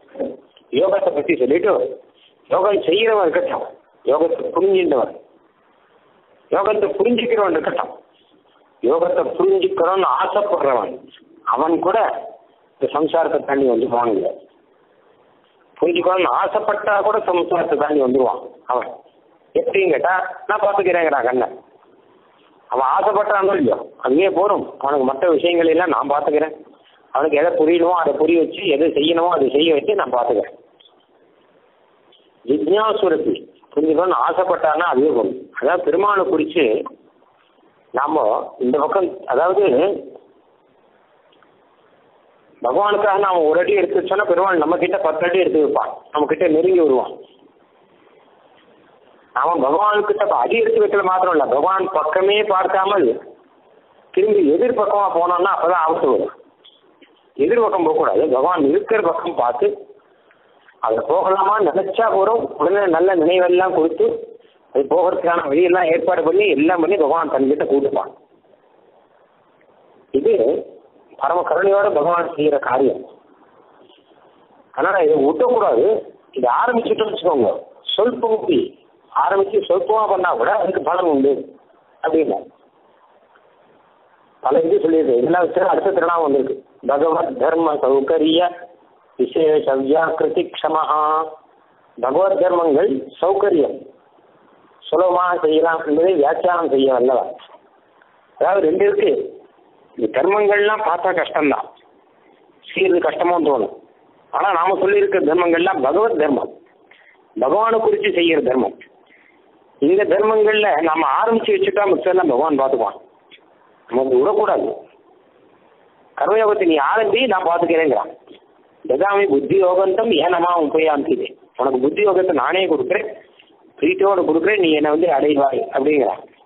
யோகத்தை பத்தி சொல்லிட்டு யோகம் செய்யறவன் இருக்கட்டும். யோகத்தை புரிஞ்சின்றவன். யோகத்தை புரிஞ்சுக்கிறவன் இருக்கட்டும். யோகத்தை புரிஞ்சுக்கிறோன்னு ஆசைப்படுறவன். அவன் கூட இந்த சம்சாரத்தை தாண்டி வந்துடுவான் இல்லை. புரிஞ்சுக்கணும்னு ஆசைப்பட்டா கூட சம்சாரத்தை தாண்டி வந்துடுவான் அவன். எப்படின்னு கேட்டா நான் பார்த்துக்கிறேங்கிறா கண்ணன் அவன் ஆசைப்பட்டானோ இல்லையோ அங்கேயே போறோம். அவனுக்கு மற்ற விஷயங்கள் எல்லாம் நான் பார்த்துக்கிறேன் அவனுக்கு எதை புரியணுமோ அதை புரிய வச்சு எதை செய்யணுமோ அதை செய்ய வச்சு நான் பார்த்துக்கிறேன் ஜிக்யாசுரத்தி புரிஞ்சுக்கணும்னு ஆசைப்பட்டானா அதுவே போதும். அதாவது பெருமானை குறித்து நாம இந்த பக்கம் அதாவது பகவானுக்காக நாம ஒரு அடி எடுத்து வச்சோன்னா பெருமாள் நம்ம கிட்ட பத்து அடி எடுத்து வைப்பான். நம்ம கிட்ட நெருங்கி வருவான். அவன் பகவானுக்கிட்ட அடி எடுத்து வைக்கல மாத்திரம் இல்ல. பகவான் பக்கமே பார்க்காமல் திரும்பி எதிர்பக்கமா போனோம்னா அப்பதான் ஆபத்து வரும். எதிர்பக்கம் போகக்கூடாது. பகவான் இருக்கிற பக்கம் பார்த்து அதை போகலாமா நினைச்சா போறோம். உடனே நல்ல நினைவெல்லாம் கொடுத்து அது போகிறதுக்கான வழியெல்லாம் ஏற்பாடு பண்ணி எல்லாம் பண்ணி பகவான் தன்கிட்ட கூட்டுப்பான் இது பரம கருணையோட பகவான் செய்யற காரியம். அதனால இதை விட்டக்கூடாது இது ஆரம்பிச்சுட்டோம்னு வச்சுக்கோங்க. சொல்பூப்பி ஆரம்பிச்சு சொற்பமா பண்ணா கூட அதுக்கு பலன் உண்டு. அப்படின்னா. பல இது சொல்லியிருக்கு. இதெல்லாம் வச்சு அடுத்த திருநாள் வந்திருக்கு. பகவத் தர்ம சௌகரிய விசேஷ வியாக்கிருதி க்ஷமஹா பகவத் தர்மங்கள் சௌகரியம். சுலபமாக செய்யலாம் என்பதை வியாக்கியானம் செய்ய வல்லவர். அதாவது ரெண்டு இருக்கு. இந்த தர்மங்கள்லாம் பார்த்தா கஷ்டம்தான். செய்யறது கஷ்டமும் தோணும். ஆனா நாம சொல்லியிருக்க தர்மங்கள்லாம் பகவத் தர்மம். பகவானை குறித்து செய்யற தர்மம். இந்த தர்மங்கள்ல நாம ஆரம்பிச்சு வச்சுட்டா மிச்சம் பகவான் பார்த்துக்குவான் நமக்கு விடக்கூடாது. கர்மயோகத்தை நீ ஆரம்பி நான் பார்த்துக்கிறேங்கிறான் ததாமி புத்தி யோகந்தம் ஏனமா உபயாந்திதே உனக்கு புத்தி யோகத்தை நானே கொடுக்குறேன். பிரீத்தியோட கொடுக்குறேன். நீ என்னை வந்து அடைவாய் அப்படிங்கிறான்.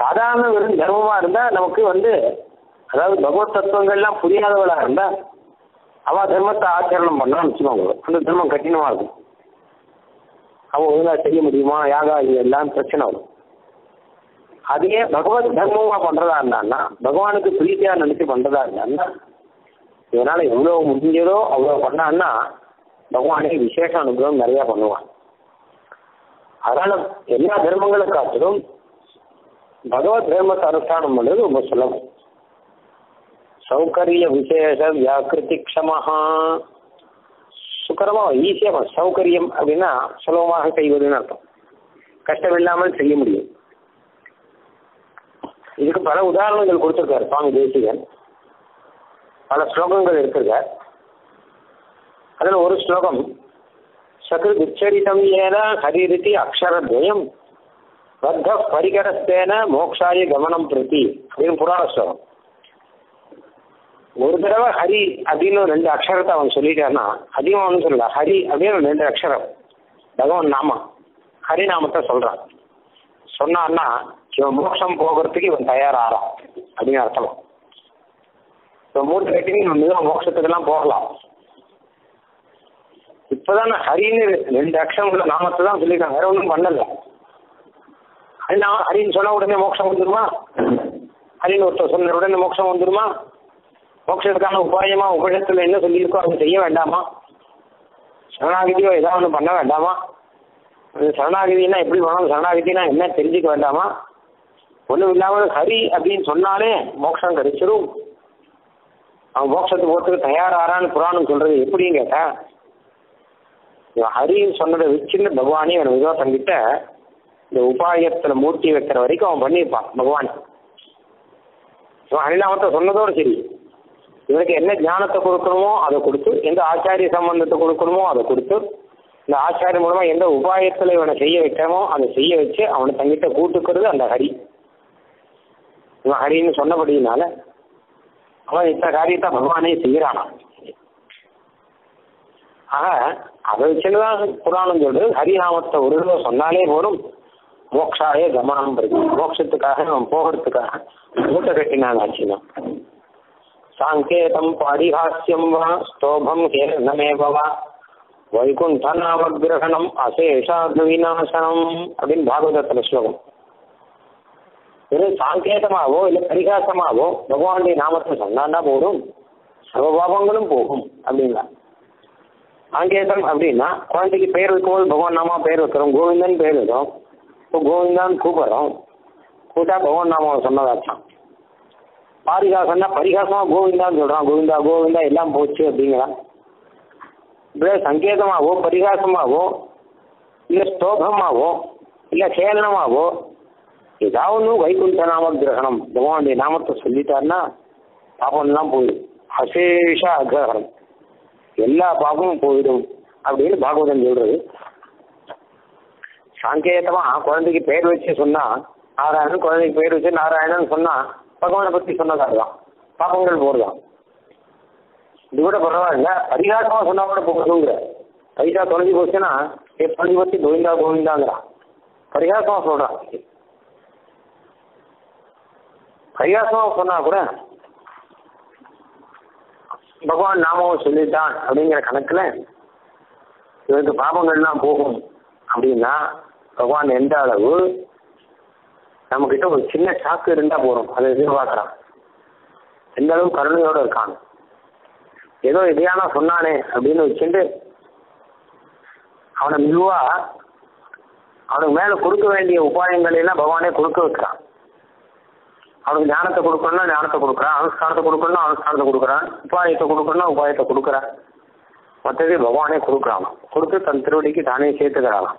சாதாரண வெறும் தர்மமா இருந்தா நமக்கு வந்து அதாவது பகவத் தத்துவங்கள்லாம் புரியாதவளா இருந்தா அவ தர்மத்தை ஆச்சரணம் பண்ணான்னு வச்சுக்கோங்க. அந்த தர்மம் கடினமா இருக்கும். அவன் ஒழுங்கா செய்ய முடியுமா? யாகா இது எல்லாம் பிரச்சனை வரும். அதையே பகவத் தர்மமா பண்றதா இருந்தான்னா பகவானுக்கு பிரீத்தியா நினைச்சு பண்றதா இருந்தான்னா இதனால எவ்வளவு முடிஞ்சதோ அவ்வளவு பண்ணான்னா பகவானே விசேஷ அனுகிரகம் நிறைய பண்ணுவான். அதனால எல்லா தர்மங்களை காட்டிலும் பகவத் தர்மத்தை அனுஷ்டானம் பண்றது ரொம்ப சுலபம். சௌகரிய விசேஷ வியாக்கிருதி க்ஷமஹா. சுக்கரமாக ஈஸியாக சௌகரியம் அப்படின்னா சுலபமாக செய்வதுன்னு அர்த்தம். கஷ்டமில்லாமல் செய்ய முடியும். இதுக்கு பல உதாரணங்கள் கொடுத்துருக்காரு சுவாமி தேசிகன். பல ஸ்லோகங்கள் இருக்கிறார் அதில் ஒரு ஸ்லோகம் சகு உச்சரிதம் ஏன ஹரிரிதி அக்ஷரத்வயம் பத்த பரிகரஸ்தேன மோக்ஷாய கவனம் பிரதி அப்படின்னு புராண ஸ்லோகம் ஒரு தடவை ஹரி அப்படின்னு ரெண்டு அக்ஷரத்தை அவன் சொல்லிட்டான்னா அதிகம் அவனு சொல்லல ஹரி அப்படின்னு ரெண்டு அக்ஷரம் பகவான் நாமா ஹரி நாமத்தை சொல்றான் சொன்னான்னா இவன் மோட்சம் போகிறதுக்கு இவன் தயாராகிறான் அப்படின்னு அர்த்தம் இவன் மூர்த்தி கட்டி இவன் மிக மோட்சத்துக்கெல்லாம் போகலாம் இப்போதான் ஹரின்னு ரெண்டு அக்ஷரம் உள்ள நாமத்தை தான் சொல்லியிருக்காங்க வேற ஒன்றும் பண்ணல ஹரி ஹரின்னு சொன்ன உடனே மோட்சம் வந்துருமா? ஹரின்னு ஒருத்தர் சொன்ன உடனே மோட்சம் வந்துருமா? மோட்சத்துக்கான உபாயமா உபநிஷத்துல என்ன சொல்லியிருக்கோ அதை செய்ய வேண்டாமா? சரணாகதியோ ஏதாவது ஒன்று பண்ண வேண்டாமா? சரணாகதினா எப்படி பண்ணணும் சரணாகதினா என்ன தெரிஞ்சுக்க வேண்டாமா? ஒன்றும் இல்லாமல் ஹரி அப்படின்னு சொன்னாலே மோட்சம் கிடைச்சிடும் அவன் மோட்சத்துக்கு போகிறதுக்கு தயாராரான்னு புராணம் சொல்றது எப்படின்னு கேட்டா ஹரின்னு சொன்னதை வச்சுன்னு பகவானே அவன் விதோத்தங்கிட்ட இந்த உபாயத்துல மூர்த்தி வைக்கிற வரைக்கும் அவன் பண்ணியிருப்பான் பகவான். இவன் ஹரிநாமத்தை சொன்னதோடு சரி. இவனுக்கு என்ன ஞானத்தை கொடுக்கணுமோ அதை கொடுத்து எந்த ஆச்சாரிய சம்பந்தத்தை கொடுக்கணுமோ அதை கொடுத்து இந்த ஆச்சாரிய மூலமா எந்த உபாயத்துல இவனை செய்ய வைக்கணுமோ அதை செய்ய வச்சு அவனை தங்கிட்ட கூட்டுக்கிறது அந்த ஹரி. இவன் ஹரின்னு சொன்னபடியினால அவன் இத்தனை காரியத்தை பகவானே செய்யறானா ஆக அதை வச்சுதான் புராணம் சொல்றது. ஹரிநாமத்தை ஒரு தடவை சொன்னாலே போதும். மோக்ஷாய கமனம் இருக்கு மோட்சத்துக்காக நம்ம போகிறதுக்காக மூட்டை கட்டினாங்க ஆச்சுன்னா சாங்கேதம் பாரிஹாஸ்யம் வா ஸ்தோபம் கேனமேவ வா. வைகுண்ட நாமகிரகணம் அசேஷாத் விநாசனம் அப்படின்னு பாகவதத்துல ஸ்லோகம். வெறும் சாங்கேதமாவோ இல்லை பரிகாசமாவோ பகவானுடைய நாமத்தை சொன்னாண்டா போடும் சர்வபாபங்களும் போகும் அப்படின்னா. சாங்கேதம் அப்படின்னா குழந்தைக்கு பெயர் வைக்கும்போது பகவான் நாமா பெயர் வைக்கிறோம் கோவிந்தன் பெயர் வைக்கிறோம். இப்போ கோவிந்தான்னு கூப்பிடுறோம். கூட்டா பகவான் நாம சொன்னதாச்சான் பாரிகாசம்னா பரிகாசமா கோவிந்தான்னு சொல்றான். கோவிந்தா கோவிந்தா எல்லாம் போச்சு அப்படிங்கிறான் இப்படியே சங்கேதமாகவோ பரிகாசமாகவோ இல்லை ஸ்தோகமாகவோ இல்லை சேலனமாகவோ ஏதாவது வைகுண்ட நாம கிரகணம் பகவானுடைய நாமத்தை சொல்லிட்டாருன்னா பாபம்லாம் போயிடும். அசேஷ அக்ரகணம். எல்லா பாபமும் போயிடும் அப்படின்னு பாகவதன் சொல்றது. சாங்கேதமா குழந்தைக்கு பேர் வச்சு சொன்னா நாராயணன் குழந்தைக்கு பேர் வச்சு நாராயணன் சொன்னா பகவானை பத்தி சொன்னதாக தான் பாப்பங்கள் போடுதான். இது கூட பரவாயில்ல. பரிகாசமா சொன்னா கூட போகுதுங்கிற. பைசா தொலைஞ்சு போச்சுன்னா ஏ தொலைஞ்சு போச்சு கோவிந்தா கோவிந்தாங்கிறான் பரிகாசமா சொல்றான் பரிகாசமா சொன்னா கூட பகவான் நாமாவும் சொல்லிட்டான் அப்படிங்கிற கணக்குல இவருக்கு பாபங்கள்லாம் போகும் அப்படின்னா பகவான் எந்த அளவு நம்ம கிட்ட ஒரு சின்ன சாக்கு இருந்தா போறோம் அதை எதிர்பார்க்கறான். எந்த அளவு கருணையோட இருக்கான். ஏதோ இதையான சொன்னானே அப்படின்னு வச்சுட்டு அவனை மெதுவா அவனுக்கு மேல கொடுக்க வேண்டிய உபாயங்களை எல்லாம் பகவானே கொடுக்க வைக்கிறான். அவனுக்கு ஞானத்தை கொடுக்கணும்னா ஞானத்தை கொடுக்குறான். அனுஷ்டானத்தை கொடுக்கணும்னா அனுஷ்டானத்தை கொடுக்குறான். உபாயத்தை கொடுக்கணும்னா உபாயத்தை கொடுக்குறான். மற்றது பகவானே கொடுக்குறான். கொடுத்து தன் திருவடிக்கு தானே சேர்த்துக்கிறான்.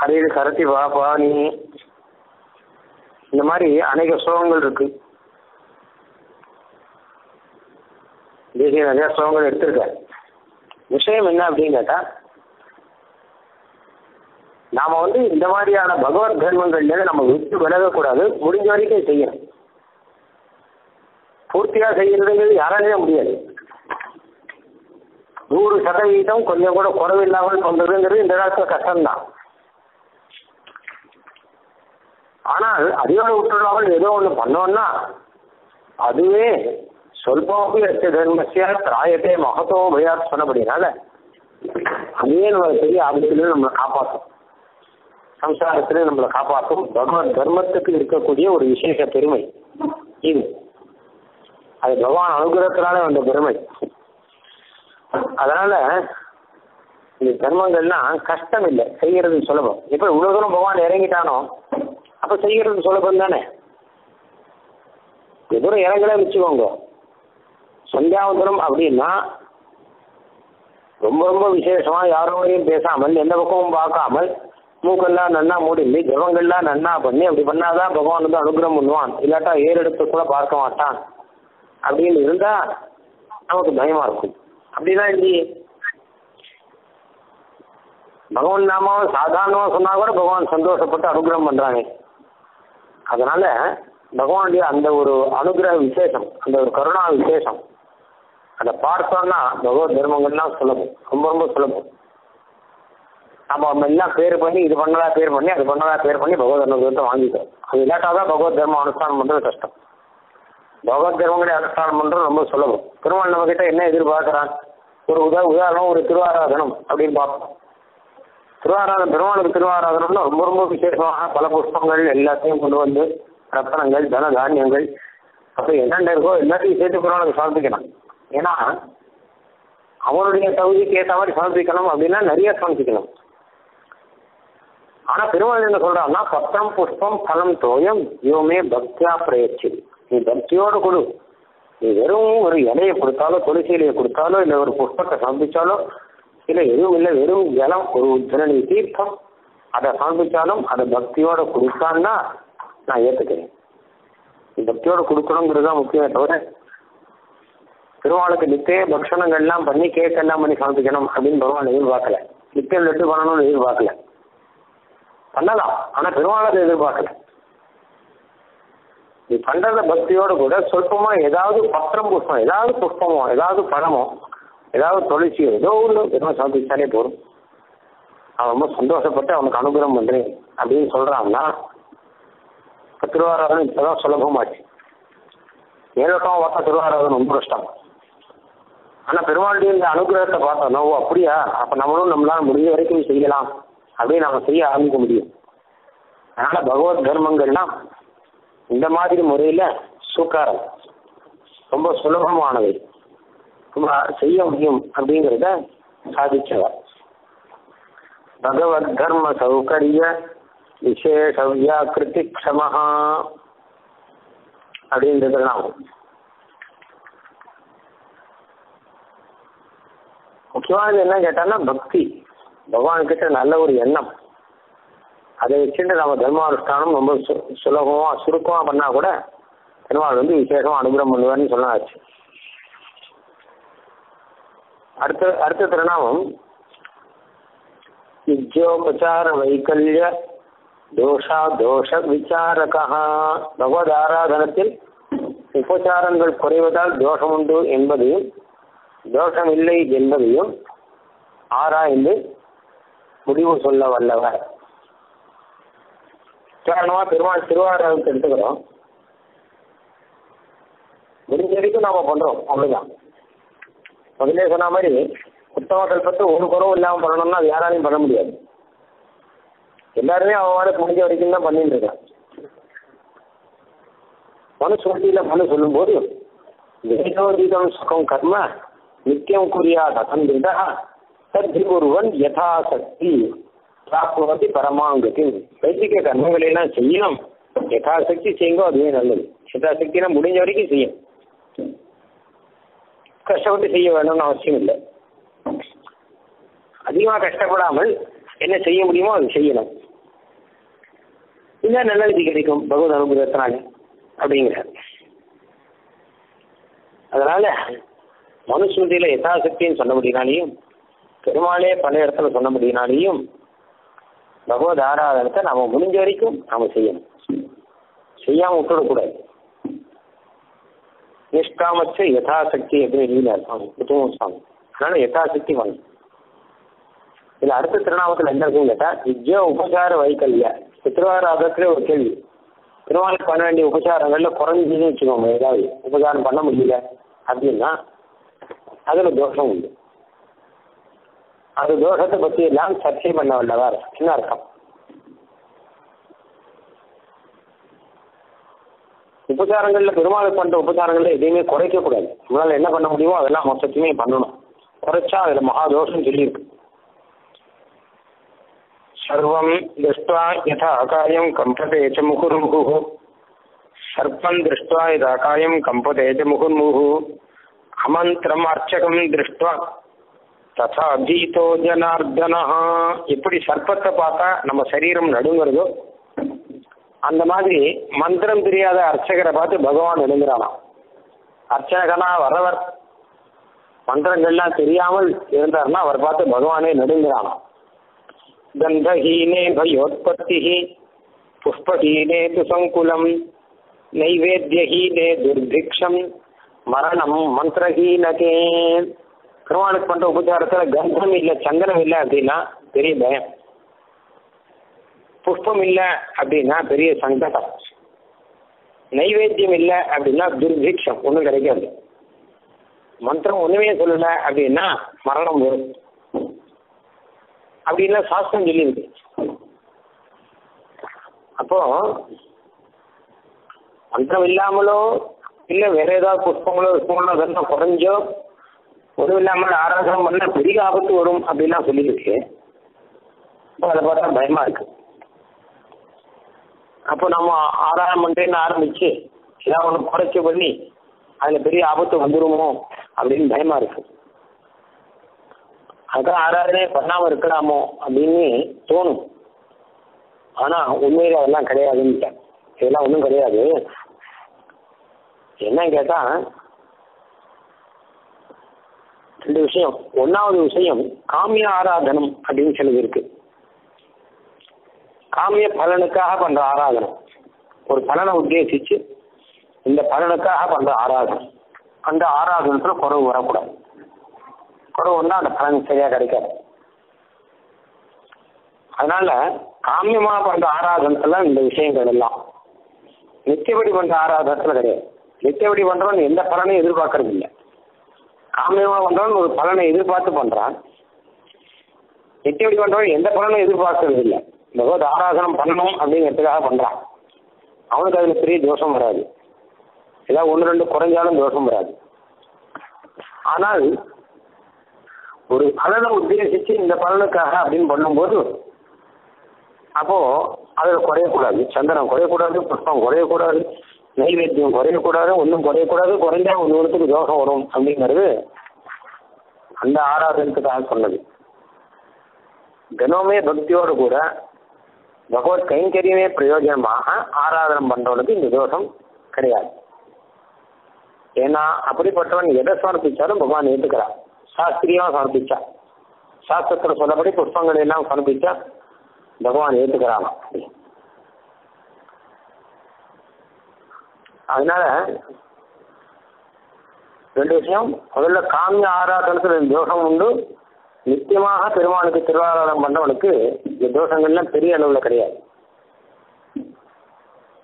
ஹரிது கரத்தி பாபா நீ. இந்த மாதிரி அநேக ஸ்லோகங்கள் இருக்கு. தேசிய நிறைய ஸ்லோகங்கள் எடுத்திருக்க விஷயம் என்ன அப்படின்னு கேட்டா நாம வந்து இந்த மாதிரியான பகவத் தர்மங்கள்ல நம்ம விட்டு விலகக்கூடாது. முடிஞ்ச வரைக்கும் செய்யணும். பூர்த்தியா செய்யறதுங்கிறது யாராலையும் முடியாது. நூறு சதவீதம் கொஞ்சம் கூட குறைவில்லாமல் பண்றதுங்கிறது இந்த காலத்துல கஷ்டம்தான். ஆனால் அதிகார விட்டுடாமல் ஏதோ ஒன்று பண்ணோம்னா அதுவே சொல்பாபி அச்ச தர்மசியா திராயத்தே மகத்தோ பயாத் சொன்னபடினால அதுவே நம்மளை பெரிய ஆபத்திலே நம்மளை காப்பாற்றும் சம்சாரத்திலே நம்மளை காப்பாற்றும் பகவான் தர்மத்துக்கு இருக்கக்கூடிய ஒரு விசேஷ பெருமை இது. அது பகவான் அனுகிரகத்தினால வந்த பெருமை. அதனால இந்த தர்மங்கள்லாம் கஷ்டம் இல்லை செய்யறது சுலபம் இப்ப இவ்வளவு தூரம் பகவான் இறங்கிட்டானோ அப்ப செய்கிறது சுலபம் தானே? தூரம் இறங்கலே வச்சுக்கோங்க. சந்தியாவந்தரம் அப்படின்னா ரொம்ப ரொம்ப விசேஷமா யாரும் வரையும் பேசாமல் எந்த பக்கமும் பார்க்காமல் மூக்கெல்லாம் நன்னா மூடிந்து ஜபங்கள்லாம் நன்னா பண்ணி அப்படி பண்ணாதான் பகவான் வந்து அனுகிரகம் பண்ணுவான். இல்லாட்டா ஏறெடுத்து கூட பார்க்க மாட்டான். அப்படின்னு இருந்தா நமக்கு பயமா இருக்கும். அப்படின்னா இல்லையே பகவான் நாமாவை சாதாரணமா சொன்னா கூட பகவான் சந்தோஷப்பட்டு அனுகிரகம் பண்றாங்க அதனால பகவானுடைய அந்த ஒரு அனுகிரக விசேஷம் அந்த ஒரு கருணா விசேஷம் அதை பார்த்தோம்னா பகவத் தர்மங்கள்லாம் சுலபம் ரொம்ப ரொம்ப சுலபம் நம்ம எல்லாம் பேர் பண்ணி இது பண்ணதா பேர் பண்ணி அது பண்ணதா பேர் பண்ணி பகவத் அனுகிரகத்தை வாங்கிக்கிறோம். அது இல்லாட்டாதான் பகவத் தர்மம் அனுஷ்டானம் பண்றது கஷ்டம். பகவத் தர்மங்களை அனுஷ்டானம் பண்றது ரொம்ப சுலபம். திருமணம் நம்ம கிட்ட என்ன எதிர்பார்க்கிறான்? ஒரு உதா உதாரணம் ஒரு திருவாராதனம் அப்படின்னு பார்ப்போம். திருவாராதனம் பெருமாளுக்கு திருவாராதனம்னா ரொம்ப ரொம்ப விசேஷமாக பல புஷ்பங்கள் எல்லாத்தையும் கொண்டு வந்து ரத்தனங்கள் தன தானியங்கள் அப்புறம் என்னென்ன இருக்கோ எல்லாத்தையும் சேர்த்து பெருமாளுக்கு சமர்ப்பிக்கணும். ஏன்னா அவனுடைய தகுதிக்கு ஏற்ற மாதிரி சமர்ப்பிக்கணும் அப்படின்னா நிறைய சமர்ப்பிக்கணும். ஆனா பெருமாள் என்ன சொல்றான்னா பத்திரம் புஷ்பம் பலம் தோயம் இவமே பக்தியா பிரயச்சு. நீ பக்தியோடு கொடு. நீ வெறும் ஒரு இலையை கொடுத்தாலோ துளசி இலையை கொடுத்தாலோ இல்லை ஒரு புஷ்பத்தை சமர்ப்பிச்சாலோ இல்லை எதுவும் இல்லை வெறும் ஜலம் ஒரு ஜனனி தீர்த்தம். அதை காண்பிச்சாலும் அதை பக்தியோட கொடுத்தான்னா நான் ஏற்றுக்கிறேன் நீ பக்தியோட கொடுக்கணுங்கிறது தான் முக்கியமே தவிர திருவாளுக்கு நித்திய பக்ஷணங்கள்லாம் பண்ணி கேக் எல்லாம் பண்ணி சமர்ப்பிக்கணும் அப்படின்னு பகவான் எதிர்பார்க்கல. நித்தியம் லட்டு பண்ணணும்னு எதிர்பார்க்கல. பண்ணலாம். ஆனா பெருமாளை எதிர்பார்க்கல. நீ பண்றத பக்தியோட கூட சொல்பமா ஏதாவது பத்திரம் புஷ்பம் ஏதாவது புஷ்பமோ ஏதாவது பழமோ ஏதாவது துளசியோ ஏதோ ஒன்று எதுவும் சமர்ப்பிச்சாலே போதும். அவன் ரொம்ப சந்தோஷப்பட்டு அவனுக்கு அனுகிரகம் பண்றேன் அப்படின்னு சொல்றான்னா இப்ப திருவாராதனம் இப்பதான் சுலபமாச்சு ஏழக்கம் பார்த்தா திருவாராதனம் ரொம்ப கஷ்டம். ஆனா பெருமாளுடைய இந்த அனுகிரகத்தை பார்த்தோம்னா ஓ அப்படியா? அப்ப நம்மளும் நம்மளால முடிஞ்ச வரைக்கும் செய்யலாம். அப்படின்னு நம்ம செய்ய ஆரம்பிக்க முடியும். அதனால பகவத் தர்மங்கள்லாம் இந்த மாதிரி முறையில சூக்காரம். ரொம்ப சுலபமானவை. செய்ய முடியும் அப்படிங்கிறத சாதிச்சவர். பகவத் தர்ம சௌகரிய விசேஷ வியாக்கிருதி க்ஷமஹா அப்படின்றதுலாம் முக்கியமானது என்ன கேட்டான்னா பக்தி. பகவான் கிட்ட நல்ல ஒரு எண்ணம். அதை வச்சுட்டு நம்ம தர்மானுஷ்டானம் ரொம்ப சு சுலபமா சுருக்கமா பண்ணா கூட பெருமாள் வந்து விசேஷமா அனுகிரகம் பண்ணுவார்னு சொன்னாச்சு. அடுத்த அடுத்த திருநாமம். வித்யோபச்சார வைக்கல்ய தோஷா தோஷ விசாரகா பகவத் ஆராதனத்தில் உபச்சாரங்கள் குறைவதால் தோஷம் உண்டு என்பதையும் தோஷம் இல்லை என்பதையும் ஆராய்ந்து முடிவு சொல்ல வல்லவர். காரணமாக பெருமாள் திருவாரூரத்தை எடுத்துக்கிறோம். முடிஞ்ச வரைக்கும் நாம பண்றோம். அவ்வளவுதான். முதலே சொன்ன மாதிரி உத்தம கல்பத்தை ஒரு குறவும் இல்லாமல் பண்ணணும்னா யாராலையும் பண்ண முடியாது. எல்லாருமே அவன் முடிஞ்ச வரைக்கும் தான் பண்ணிட்டு இருக்கான். மனு சொல்லியில மனு சொல்லும்போது வேதோதீதம் சுகம் கர்ம நித்தியம் குறியாத அசந்திருந்தா தத்தி ஒருவன் யதாசக்தி பிராப்னுவதி பரமாங்கத்தின். வைத்திக கர்மங்களை எல்லாம் செய்யணும். யதாசக்தி செய்யுங்கோ அதுவே நல்லது. யதாசக்தினா முடிஞ்ச வரைக்கும் செய்யும். கஷ்டப்பட்டு செய்ய வேணும்னு அவசியம் இல்லை. அதிகமாக கஷ்டப்படாமல் என்ன செய்ய முடியுமோ அது செய்யணும். இல்லை நல்லது கிடைக்கும் பகவத் அனுகிரகத்தினால அப்படிங்கிறார். அதனால மனுஸ்மிருதியில யதாசக்தின்னு சொன்னபடினாலையும் பெருமாளே பல இடத்துல சொன்னபடினாலையும் பகவத் ஆராதனத்தை நாம முடிஞ்ச வரைக்கும் நாம செய்யணும். செய்யாம விட்டுடக்கூடாது. நிஷ்காமச்ச யதாசக்தி அப்படின்னு எழுதினார் சுவாமி புத்தகம் சுவாமி அதனால யதாசக்தி வாங்கி இதுல அடுத்த திருநாமத்தில் என்ன இருக்குன்னு கேட்டா வித்யா உபசார வைக்கல்ய திருவாராதத்துல ஒரு கேள்வி. திருவாரூர் பண்ண வேண்டிய உபசாரங்கள்ல குறைஞ்சதுன்னு வச்சுக்கோங்க ஏதாவது உபசாரம் பண்ண முடியல அப்படின்னா அதுல தோஷம் உண்டு. அது தோஷத்தை பத்தி எல்லாம் சர்ச்சை பண்ண வல்லவர் என்ன அர்த்தம். உபசாரங்கள்ல பெருமாள் பண்ற உபசாரங்கள்ல எதையுமே குறைக்க கூடாது. நம்மளால என்ன பண்ண முடியுமோ அதெல்லாம் மொத்தத்தையுமே பண்ணணும். குறைச்சா அதுல மகாதோஷம் சொல்லியிருக்கு. சர்வம் திருஷ்டுவா யதா அகாயம் கம்பதே ச முகுருமுகு. சர்ப்பம் திருஷ்டுவா அகாயம் கம்பதே கம்பதேஜ முகுர்முகு. அமந்திரம் அர்ச்சகம் திருஷ்டுவா ததா பீதோ ஜனார்தனா எப்படி சர்ப்பத்தை பார்த்தா நம்ம சரீரம் நடுங்கிறதோ அந்த மாதிரி மந்திரம் தெரியாத அர்ச்சகரை பார்த்து பகவான் எழுந்துறானாம். அர்ச்சகனா வரவர் மந்திரங்கள்லாம் தெரியாமல் இருந்தார்னா அவர் பார்த்து பகவானே நடுங்கிறானாம். கந்தஹீனே பயோத்பத்தி புஷ்பஹீனே துசங்குலம் நைவேத்தியஹீனே துர்பிக்ஷம் மரணம் மந்திரஹீனகே பெருமாளுக்கு பண்ற உபச்சாரத்துல கந்தம் இல்லை சந்தனம் இல்லை அப்படின்னா பெரிய பயம். புஷ்பம் இல்லை அப்படின்னா பெரிய சங்கடம். நைவேத்தியம் இல்லை அப்படின்னா துர்பிக்ஷம் ஒன்றும் கிடைக்காது. மந்திரம் ஒண்ணுமே சொல்லல அப்படின்னா மரணம் வரும். அப்படின்னா சாஸ்திரம் சொல்லியிருக்கு. அப்போ மந்திரம் இல்லாமலோ இல்லை வேற ஏதாவது புஷ்பங்களோ புஷ்பங்களோ அதெல்லாம் குறைஞ்சோ ஒன்றும் இல்லாமல் ஆராதனை பண்ணால் பெரிய ஆபத்து வரும் அப்படின்லாம் சொல்லியிருக்கு. அதை பார்த்தா பயமா இருக்கு. அப்போ நம்ம ஆதாரம் பண்றேன்னு ஆரம்பிச்சு ஏதாவது ஒன்று குறைச்சி பண்ணி அதுல பெரிய ஆபத்து வந்துருமோ அப்படின்னு பயமா இருக்கு. அதான் ஆராதனை பண்ணாம இருக்கலாமோ அப்படின்னு தோணும். ஆனா உண்மையில அதெல்லாம் கிடையாதுன்னு இதெல்லாம் ஒன்றும் கிடையாது. என்ன கேட்டா ரெண்டு விஷயம். ஒன்னாவது விஷயம் காமிய ஆராதனம் அப்படின்னு சொல்லி இருக்கு காமிய பலனுக்காக பண்ற ஆராதனம் ஒரு பலனை உத்தேசிச்சு இந்த பலனுக்காக பண்ற ஆராதனை. அந்த ஆராதனத்துல குறவு வரக்கூடாது. குறவு வந்தா அந்த பலன் சரியா கிடைக்காது. அதனால காமியமா பண்ற ஆராதனத்துல இந்த விஷயங்கள் எல்லாம். நித்தியபடி பண்ற ஆராதனத்துல கிடையாது. நித்தியபடி பண்றவன் எந்த பலனையும் எதிர்பார்க்கறது இல்லை காமியமா பண்றவன் ஒரு பலனை எதிர்பார்த்து பண்றான். நித்தியபடி பண்றவன் எந்த பலனும் எதிர்பார்க்கறது இல்லை பகவத் ஆராதனம் பண்ணணும் அப்படிங்கிறதுக்காக பண்றான். அவனுக்கு அதுல பெரிய தோஷம் வராது. ஏதாவது ஒன்று ரெண்டு குறைஞ்சாலும் தோஷம் வராது. ஆனால் ஒரு பலனை உத்தேசிச்சு இந்த பலனுக்காக அப்படின்னு பண்ணும்போது அப்போ அதுல குறையக்கூடாது. சந்தனம் குறையக்கூடாது புஷ்பம் குறையக்கூடாது நைவேத்தியம் குறையக்கூடாது ஒன்றும் குறையக்கூடாது குறைஞ்சா ஒன்று ஒருத்துக்கு தோஷம் வரும் அப்படிங்கிறது அந்த ஆராதனத்துக்காக சொன்னது. தினமே பக்தியோடு கூட பகவத் கைங்கரியமே பிரயோஜனமாக ஆராதனம் பண்றவனுக்கு இந்த தோஷம் கிடையாது. ஏன்னா அப்படிப்பட்டவன் எதை சமர்ப்பிச்சாலும் பகவான் ஏற்றுக்கிறான் சாஸ்திரியமா சமர்ப்பிச்சா? சாஸ்திரத்துல சொல்லபடி புஷ்பங்கள் எல்லாம் சமர்ப்பிச்சா பகவான் ஏற்றுக்கிறான் அதனால ரெண்டு விஷயம். முதல்ல காமிய ஆராதனத்துல தோஷம் உண்டு. நித்தியமாக பெருமாளுக்கு திருவாராதனம் பண்ணவனுக்கு இந்த தோஷங்கள்லாம் பெரிய அளவுல கிடையாது.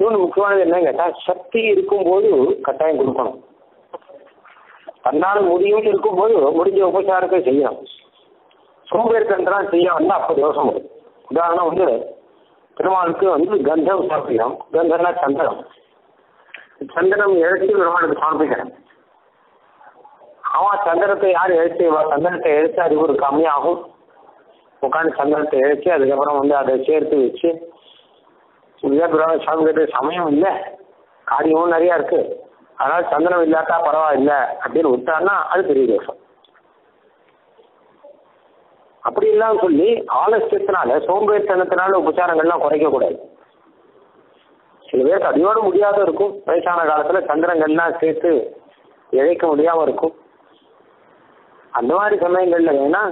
இன்னொன்று முக்கியமானது என்ன கேட்டா சக்தி இருக்கும்போது கட்டாயம் கொடுக்கணும். தன்னால் முடியும் இருக்கும்போது முடிஞ்ச உபச்சாரத்தை செய்யணும். சோம்பேற்கன்றெல்லாம் செய்ய வந்தா அப்போ தோஷம் வரும். உதாரணம் வந்து பெருமாளுக்கு வந்து கந்தம் சமர்ப்பிக்கணும். கந்தம்னா சந்தனம். சந்தனம் எழுத்து பெருமாளுக்கு சமர்ப்பிக்கணும். அவன் சந்திரத்தை யார் எழுச்சி சந்திரத்தை எழுத்து அது ஒரு கம்மியாகும். உட்காந்து சந்தனத்தை எழுச்சி அதுக்கப்புறம் வந்து அதை சேர்த்து வச்சு விஜயபுரம் சாமி கேட்டு சமயம் இல்லை. காரியமும் நிறையா இருக்கு. அதனால சந்திரம் இல்லாட்டா பரவாயில்ல அப்படின்னு விட்டான்னா அது பெரிய தோஷம் அப்படி இல்லாம சொல்லி ஆலசியத்தினால சோம்பேறித்தனத்தினால உபச்சாரங்கள்லாம் குறைக்கக்கூடாது. சில பேருக்கு அடியோட முடியாத இருக்கும். வயசான காலத்துல சந்திரங்கள்லாம் சேர்த்து இழைக்க முடியாம இருக்கும். அந்த மாதிரி சமயங்கள்ல வேணா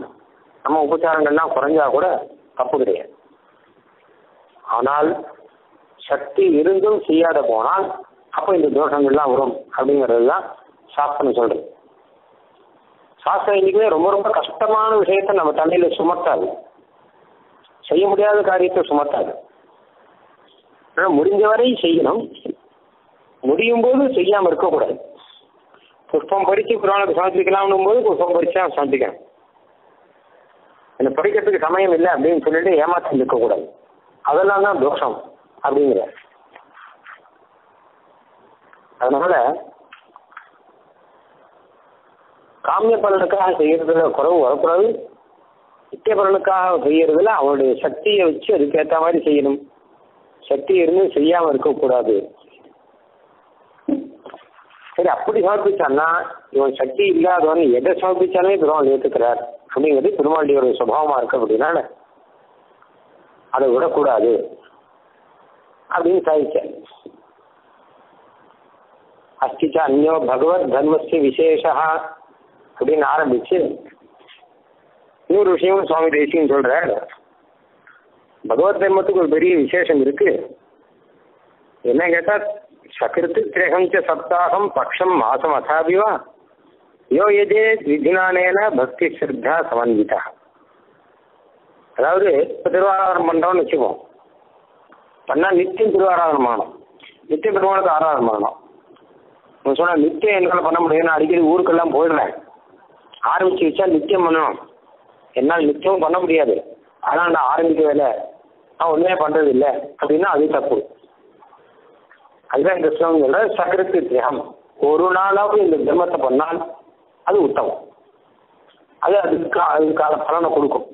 நம்ம உபச்சாரங்கள்லாம் குறைஞ்சா கூட தப்பு கிடையாது. ஆனால் சக்தி இருந்தும் செய்யாத போனால் அப்போ இந்த தோஷங்கள்லாம் வரும் அப்படிங்கிறது தான் சாஸ்திரம் சொல்றது. சாஸ்திரம் இன்னைக்குமே ரொம்ப ரொம்ப கஷ்டமான விஷயத்த நம்ம தலையில சுமத்தாது. செய்ய முடியாத காரியத்தை சுமத்தாது. ஆனால் முடிஞ்ச செய்யணும். முடியும் போது செய்யாம இருக்கக்கூடாது. புஷ்பம் பறித்து புராணத்தை சமர்ப்பிக்கலாம்னும் போது புஷ்பம் பறிச்சா சமர்ப்பிக்கணும் எனக்கு படிக்கிறதுக்கு சமயம் இல்லை அப்படின்னு சொல்லிட்டு ஏமாற்றம் இருக்கக்கூடாது. அதெல்லாம் தான் தோஷம் அப்படிங்கிற. அதனால காமிய பலனுக்காக செய்யறதுல குறவு வரக்கூடாது. நித்திய பலனுக்காக செய்யறதுல அவனுடைய சக்தியை வச்சு அதுக்கேற்ற மாதிரி செய்யணும். சக்தி இருந்து செய்யாம இருக்கக்கூடாது. சரி அப்படி சமர்ப்பிச்சான்னா இவன் சக்தி இல்லாதவன் எதை சமர்ப்பிச்சாலே பெருமாள் ஏற்றுக்கிறார் அப்படிங்கிறது பெருமாளுடைய ஒரு சுபாவமா இருக்கு அப்படின்னா அதை விடக்கூடாது. அப்படின்னு சாதிச்சேன் அஸ்திச்ச அந்யோ பகவத் தர்மஸ்ய விசேஷா அப்படின்னு ஆரம்பிச்சு இன்னொரு விஷயமும் சுவாமி தேசியம் சொல்றார். பகவத் தர்மத்துக்கு ஒரு பெரிய விசேஷம் இருக்கு. என்ன கேட்டா சகிருத்து திரேகம் ச சப்தாகம் பக்ஷம் மாசம் அசாபிவா யோ எதே விதினானேன பக்தி ஸ்ரத்தா சமன்விதா அதாவது இப்போ திருவாராதனம் பண்றோம்னு வச்சுப்போம் பண்ணால் நித்தியம் திருவாராதனம் ஆகணும் நித்திய பெருமாளுக்கு ஆராதனம் பண்ணணும் சொன்னால் நித்தியம் என்னால் பண்ண முடியும். நான் அடிக்கடி ஊருக்கெல்லாம் போயிடுறேன். ஆரம்பிச்சு வச்சா நித்தியம் பண்ணணும். என்னால் நித்தியமும் பண்ண முடியாது. ஆனால் நான் ஆரம்பிக்க வேலை நான் ஒன்றுமே பண்ணுறது இல்லை. அப்படின்னா அது தப்பு. அதுதான் இந்த ஸ்லோகம் சொல்ற சக்கரத்து தியாகம் ஒரு நாளாவது இந்த தர்மத்தை பண்ணால் அது உத்தமம். அது அதுக்கு அதுக்கான பலனை கொடுக்கும்.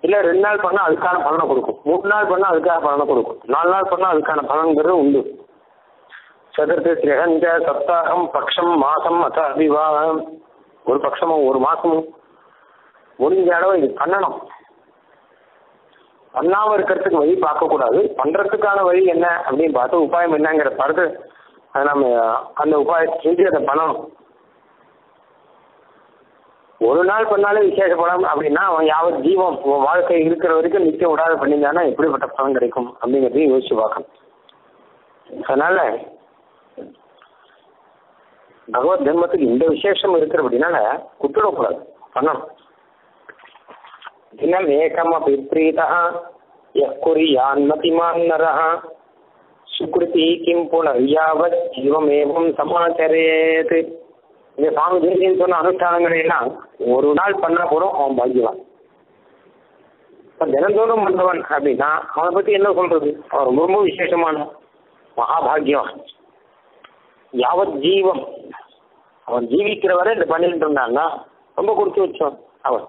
இல்லை ரெண்டு நாள் பண்ணால் அதுக்கான பலனை கொடுக்கும். மூணு நாள் பண்ணால் அதுக்கான பலனை கொடுக்கும். நாலு நாள் பண்ணால் அதுக்கான பலன்கிறது உண்டு. சதுர்த்தி திரகஞ்ச சப்தாகம் பக்ஷம் மாசம் அத்த அபிவாகம் ஒரு பட்சமும் ஒரு மாசமும். முடிஞ்ச அளவு இது பண்ணணும். பண்ணாம இருக்கிறதுக்கு வழி பார்க்கக்கூடாது. பண்றதுக்கான வழி என்ன அப்படின்னு பார்த்து உபாயம் என்னங்கிற பார்த்து அதை நம்ம அந்த உபாயத்தை செஞ்சு அதை பண்ணணும். ஒரு நாள் பண்ணாலே விசேஷ பலம் அப்படின்னா அவன் யாவது ஜீவம் உன் வாழ்க்கை இருக்கிற வரைக்கும் நிச்சயம் விடாத பண்ணியிருந்தானா எப்படிப்பட்ட பலன் கிடைக்கும் அப்படிங்கிறதையும் யோசிச்சு பார்க்கணும். அதனால பகவத் தர்மத்துக்கு இந்த விசேஷம் இருக்கிற அப்படின்னால குத்துடக்கூடாது. பண்ணணும். தினம் ஏகமபி பிரீதா யக்குரியான்மதிமான் நரः சுக்ருதி கிம் புனர்யாவத் ஜீவமேவம் சமாச்சரேத் இந்த சுவாமி தேசியன்னு சொன்ன அனுஷ்டானங்களை எல்லாம் ஒரு நாள் பண்ணா போதும் அவன் பாக்கியவான் இப்போ தினந்தோறும் பண்றவன் அப்படின்னா அவனை பத்தி என்ன சொல்றது அவன் ரொம்ப ரொம்ப விசேஷமான மகாபாகியவான் யாவத் ஜீவம் அவன் ஜீவிக்கிற வரை இந்த பண்ணிட்டு இருந்தான்னா ரொம்ப கொடுத்து வச்சோம் அவன்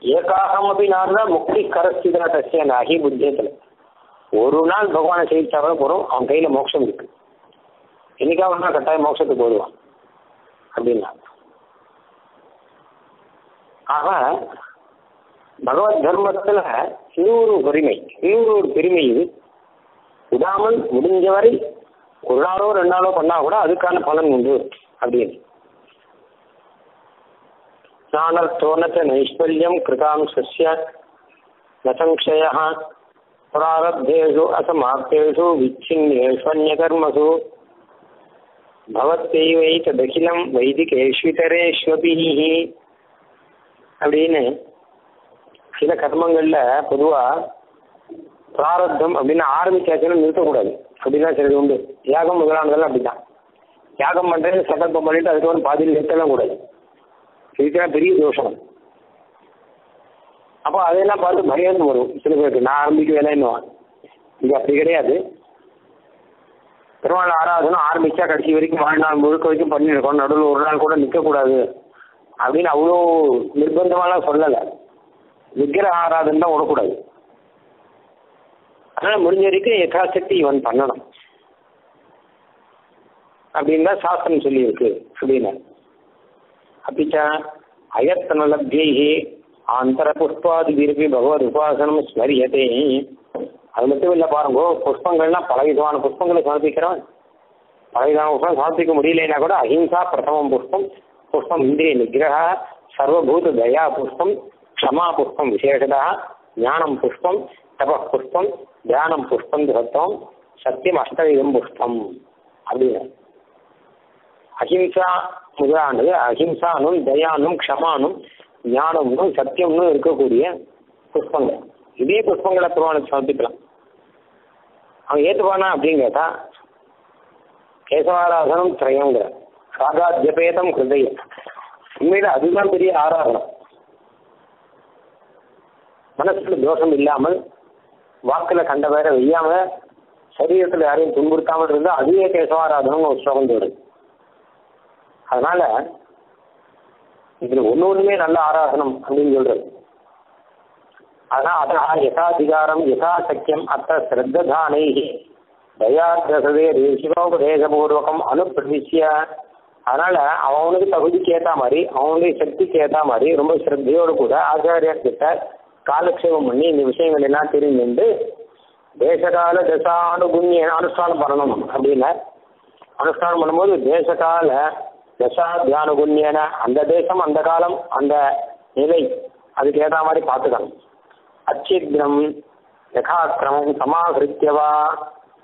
ஏகாகமபி நார்னா முக்தி கரஸ்திதா தசிய நாகி புத்தியத்தில் ஒரு நாள் பகவானை சேவிச்சாவே போகிறோம் அவன் கையில் மோட்சம் இருக்கு. என்னைக்கா ஒன்றா கட்டாயம் மோட்சத்துக்கு போடுவான் அப்படின்னா. ஆக பகவத் தர்மத்துல இன்னொரு பெருமை இன்னொரு ஒரு பெருமை இது. விடாமல் முடிஞ்சவரை ஒரு நாளோ ரெண்டு நாளோ பண்ணா கூட அதுக்கான பலன் உண்டு. அப்படின்னு. ஸ்நானத்தோனச்ச நைஷ்பல்யம் கிருதாம்சஸ்ய நசங்ஷய பிராரப்தேஷு அசமாப்தேஷு விச்சின்னேஷ்வன்யகர்மசு பவத்தைவைத்ததகிலம் வைதிகேஷ்விதரேஷ்வபி அப்படின்னு சில கர்மங்களில் பொதுவாக பிராரப்தம் அப்படின்னு ஆரம்பிச்சாச்சுன்னு நிறுத்தக்கூடாது. அப்படின்னா சிலது உண்டு. யாகம் முதலானதெல்லாம் அப்படிதான் யாகம் பண்ணுறது சங்கல்பம் பண்ணிட்டு அதுக்கு பாதியில் நிறுத்தலாம் கூடாது. இதுக்கெல்லாம் பெரிய தோஷம். அப்போ அதையெல்லாம் பார்த்து பயம் வரும் சில பேருக்கு நான் ஆரம்பிக்க வேலைன்னுவான் இது அப்படி கிடையாது. பெருமாள் ஆராதனை ஆரம்பிச்சா கடைசி வரைக்கும் வாழ்நாள் முழுக்க வரைக்கும் பண்ணிருக்கோம் நடுவில் ஒரு நாள் கூட நிற்கக்கூடாது அப்படின்னு அவ்வளோ நிர்பந்தமாலாம் சொல்லலை. விக்கிர ஆராதனை தான் விடக்கூடாது அதனால் முடிஞ்ச வரைக்கும் யதாசக்தி இவன் பண்ணணும். அப்படின்னு தான் சாஸ்திரம் சொல்லியிருக்கு. அப்படின்னு అపి చ అయత్తనలబ్ధై ஆந்தரபுஷ்பாதிபிரபி பகவத் உபாசனம் ஸ்மரியதே அது மட்டும் இல்லை பாருங்க புஷ்பங்கள்லாம் பல விதமான புஷ்பங்களை சமர்ப்பிக்கிறோம் பல விதமான புஷ்பம் சமர்ப்பிக்க முடியலன்னா கூட அஹிம்சா பிரதமம் புஷ்பம் புஷ்பம் இந்திரிய நிகிரக சர்வபூத தயா புஷ்பம் க்ஷமா புஷ்பம் விசேஷதா ஞானம் புஷ்பம் தப புஷ்பம் தியானம் புஷ்பம் சத்தம் சத்தியம் அஷ்டவிதம் புஷ்பம் அப்படின்னு அஹிம்சா முதலானது அஹிம்சானும் தயானும் க்ஷமானும் ஞானமும் சத்தியம்னும் இருக்கக்கூடிய புஷ்பங்கள். இதே புஷ்பங்களை பெருமானுக்கு சமர்ப்பிக்கலாம். அவன் ஏற்றுப்பானா அப்படின்னு கேட்டா கேசவாராதனம் திரயங்கிற ஜபேதம் ஹிருதயம் உண்மையில அதுதான் பெரிய ஆராதனம். மனசுல தோஷம் இல்லாமல் வாக்குல கண்ட வேற வெய்யாம சரீரத்தில் யாரையும் துன்புறுத்தாமல் இருந்தால் அதுவே கேசவாராதனம் ஒரு ஸ்லோகம் வருது அதனால இதுல ஒண்ணு ஒண்ணுமே நல்ல ஆராதனம் அப்படின்னு சொல்றது. ஆனா அதா யதாதிகாரம் யதாசக்கியம் அத்த சிரத்தானை தயாத்திரசதே சிவோபதேசபூர்வகம் அனுப்பிரதிசிய அதனால அவனுக்கு தகுதிக்கு ஏற்ற மாதிரி அவனுடைய சக்திக்கு ஏற்ற மாதிரி ரொம்ப ஸ்ரத்தையோடு கூட ஆச்சாரியர் கிட்ட காலக்ஷேபம் பண்ணி இந்த விஷயங்கள் எல்லாம் தெரிஞ்சுண்டு தேசகால தசானுகுண்ய அனுஷ்டானம் பண்ணணும் அப்படின்னு. அனுஷ்டானம் பண்ணும்போது தேசகால தசா தியானுகுண்யன. அந்த தேசம் அந்த காலம் அந்த நிலை அதுக்கு ஏற்ற மாதிரி பார்த்துக்கணும். அச்சித்ரம் யகாக்கிரமம் சமாகிருத்தியவா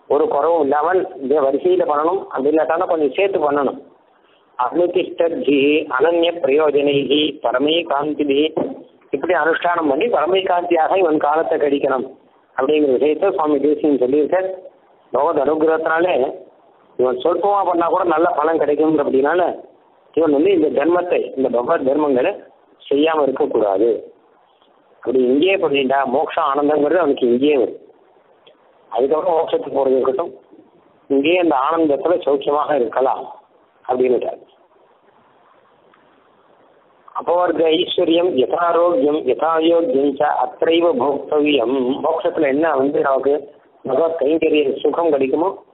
ஒரு குறவும் இல்லாமல் இதே வரிசையில் பண்ணணும். அப்படி இல்லாட்டாலும் கொஞ்சம் சேர்த்து பண்ணணும். அனுதிஷ்டி அனன்ய பிரயோஜனைகி பரமே காந்திதி. இப்படி அனுஷ்டானம் பண்ணி பரமை காந்தியாக இவன் காலத்தை கழிக்கணும். அப்படிங்கிற விஷயத்த சுவாமி தேசியம் சொல்லியிருக்கார். பகவத் அனுகிரகத்தினாலே இவன் சொற்பமா பண்ணா கூட நல்ல பலன் கிடைக்கும் அப்படின்னால இவன் வந்து இந்த தர்மத்தை இந்த பகவத் தர்மங்களை செய்யாம இருக்கக்கூடாது. அப்படி இங்கேயே பண்ணிட்டா மோட்சம் ஆனந்தங்கிறது அவனுக்கு இங்கேயே வரும். அதுக்கப்புறம் மோட்சத்துக்கு போறது இருக்கட்டும். இங்கேயே அந்த ஆனந்தத்துல சௌக்கியமாக இருக்கலாம் அப்படின்னுட்டார். அபவர்க ஐஸ்வர்யம் யதாரோக்கியம் யதாயோக்கியம் அத்தைவ போக்தவியம். மோட்சத்துல என்ன வந்து நமக்கு பகவத் கைங்கரிய சுகம் கிடைக்குமோ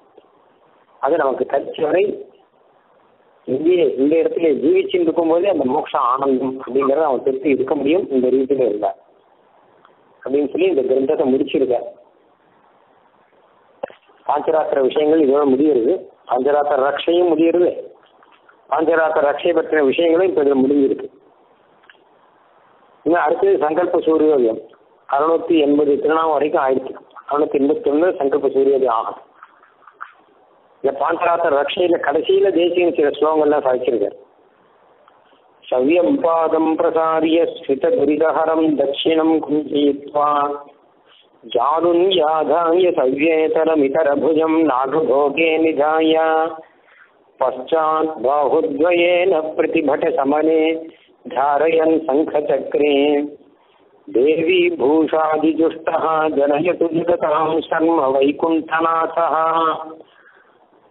அது நமக்கு கட்சி வரை இங்கே இந்த இடத்துல ஜீவிச்சுட்டு இருக்கும்போதே அந்த மோட்ச ஆனந்தம் அப்படிங்கறத அவன் திருப்தி இருக்க முடியும் இந்த ரீதியில இருந்தா அப்படின்னு சொல்லி இந்த கிரந்தத்தை முடிச்சிருக்கார் பாஞ்சராத்திர விஷயங்கள் இதோட முடிகிறது பாஞ்சராத்திர ரக்ஷையும் முடிகிறது பாஞ்சராத்திர ரக்ஷை பற்றின விஷயங்களும் இப்ப இதுல முடிஞ்சிருக்கு. இன்னும் அடுத்தது சங்கல்ப சூரியோதயம் அறுநூத்தி எண்பது திருநாள் வரைக்கும் ஆயிடுச்சு. அறுநூத்தி எண்பத்தி ஒன்று சங்கல்ப சூரியோதயம் ஆகும். இந்த பாஞ்சராத்திர ரக்ஷையில கடைசியில தேசியம் சில ஸ்லோகங்கள்லாம் சாதிச்சிருக்காரு சவ்யம் பாதம் பிரசாரிய ஸ்வித துரிதஹரம் தட்சிணம் குஞ்சயித்வா जानुन्याधाय सव्येतरमितरभुजं नागभोगे निधाय पश्चात् बाहुद्वयेन प्रतिभटसमने धारयन् शङ्खचक्रे देवी भूषादिजुष्टः जनयतु जगतां शर्म வைகுண்டநாதः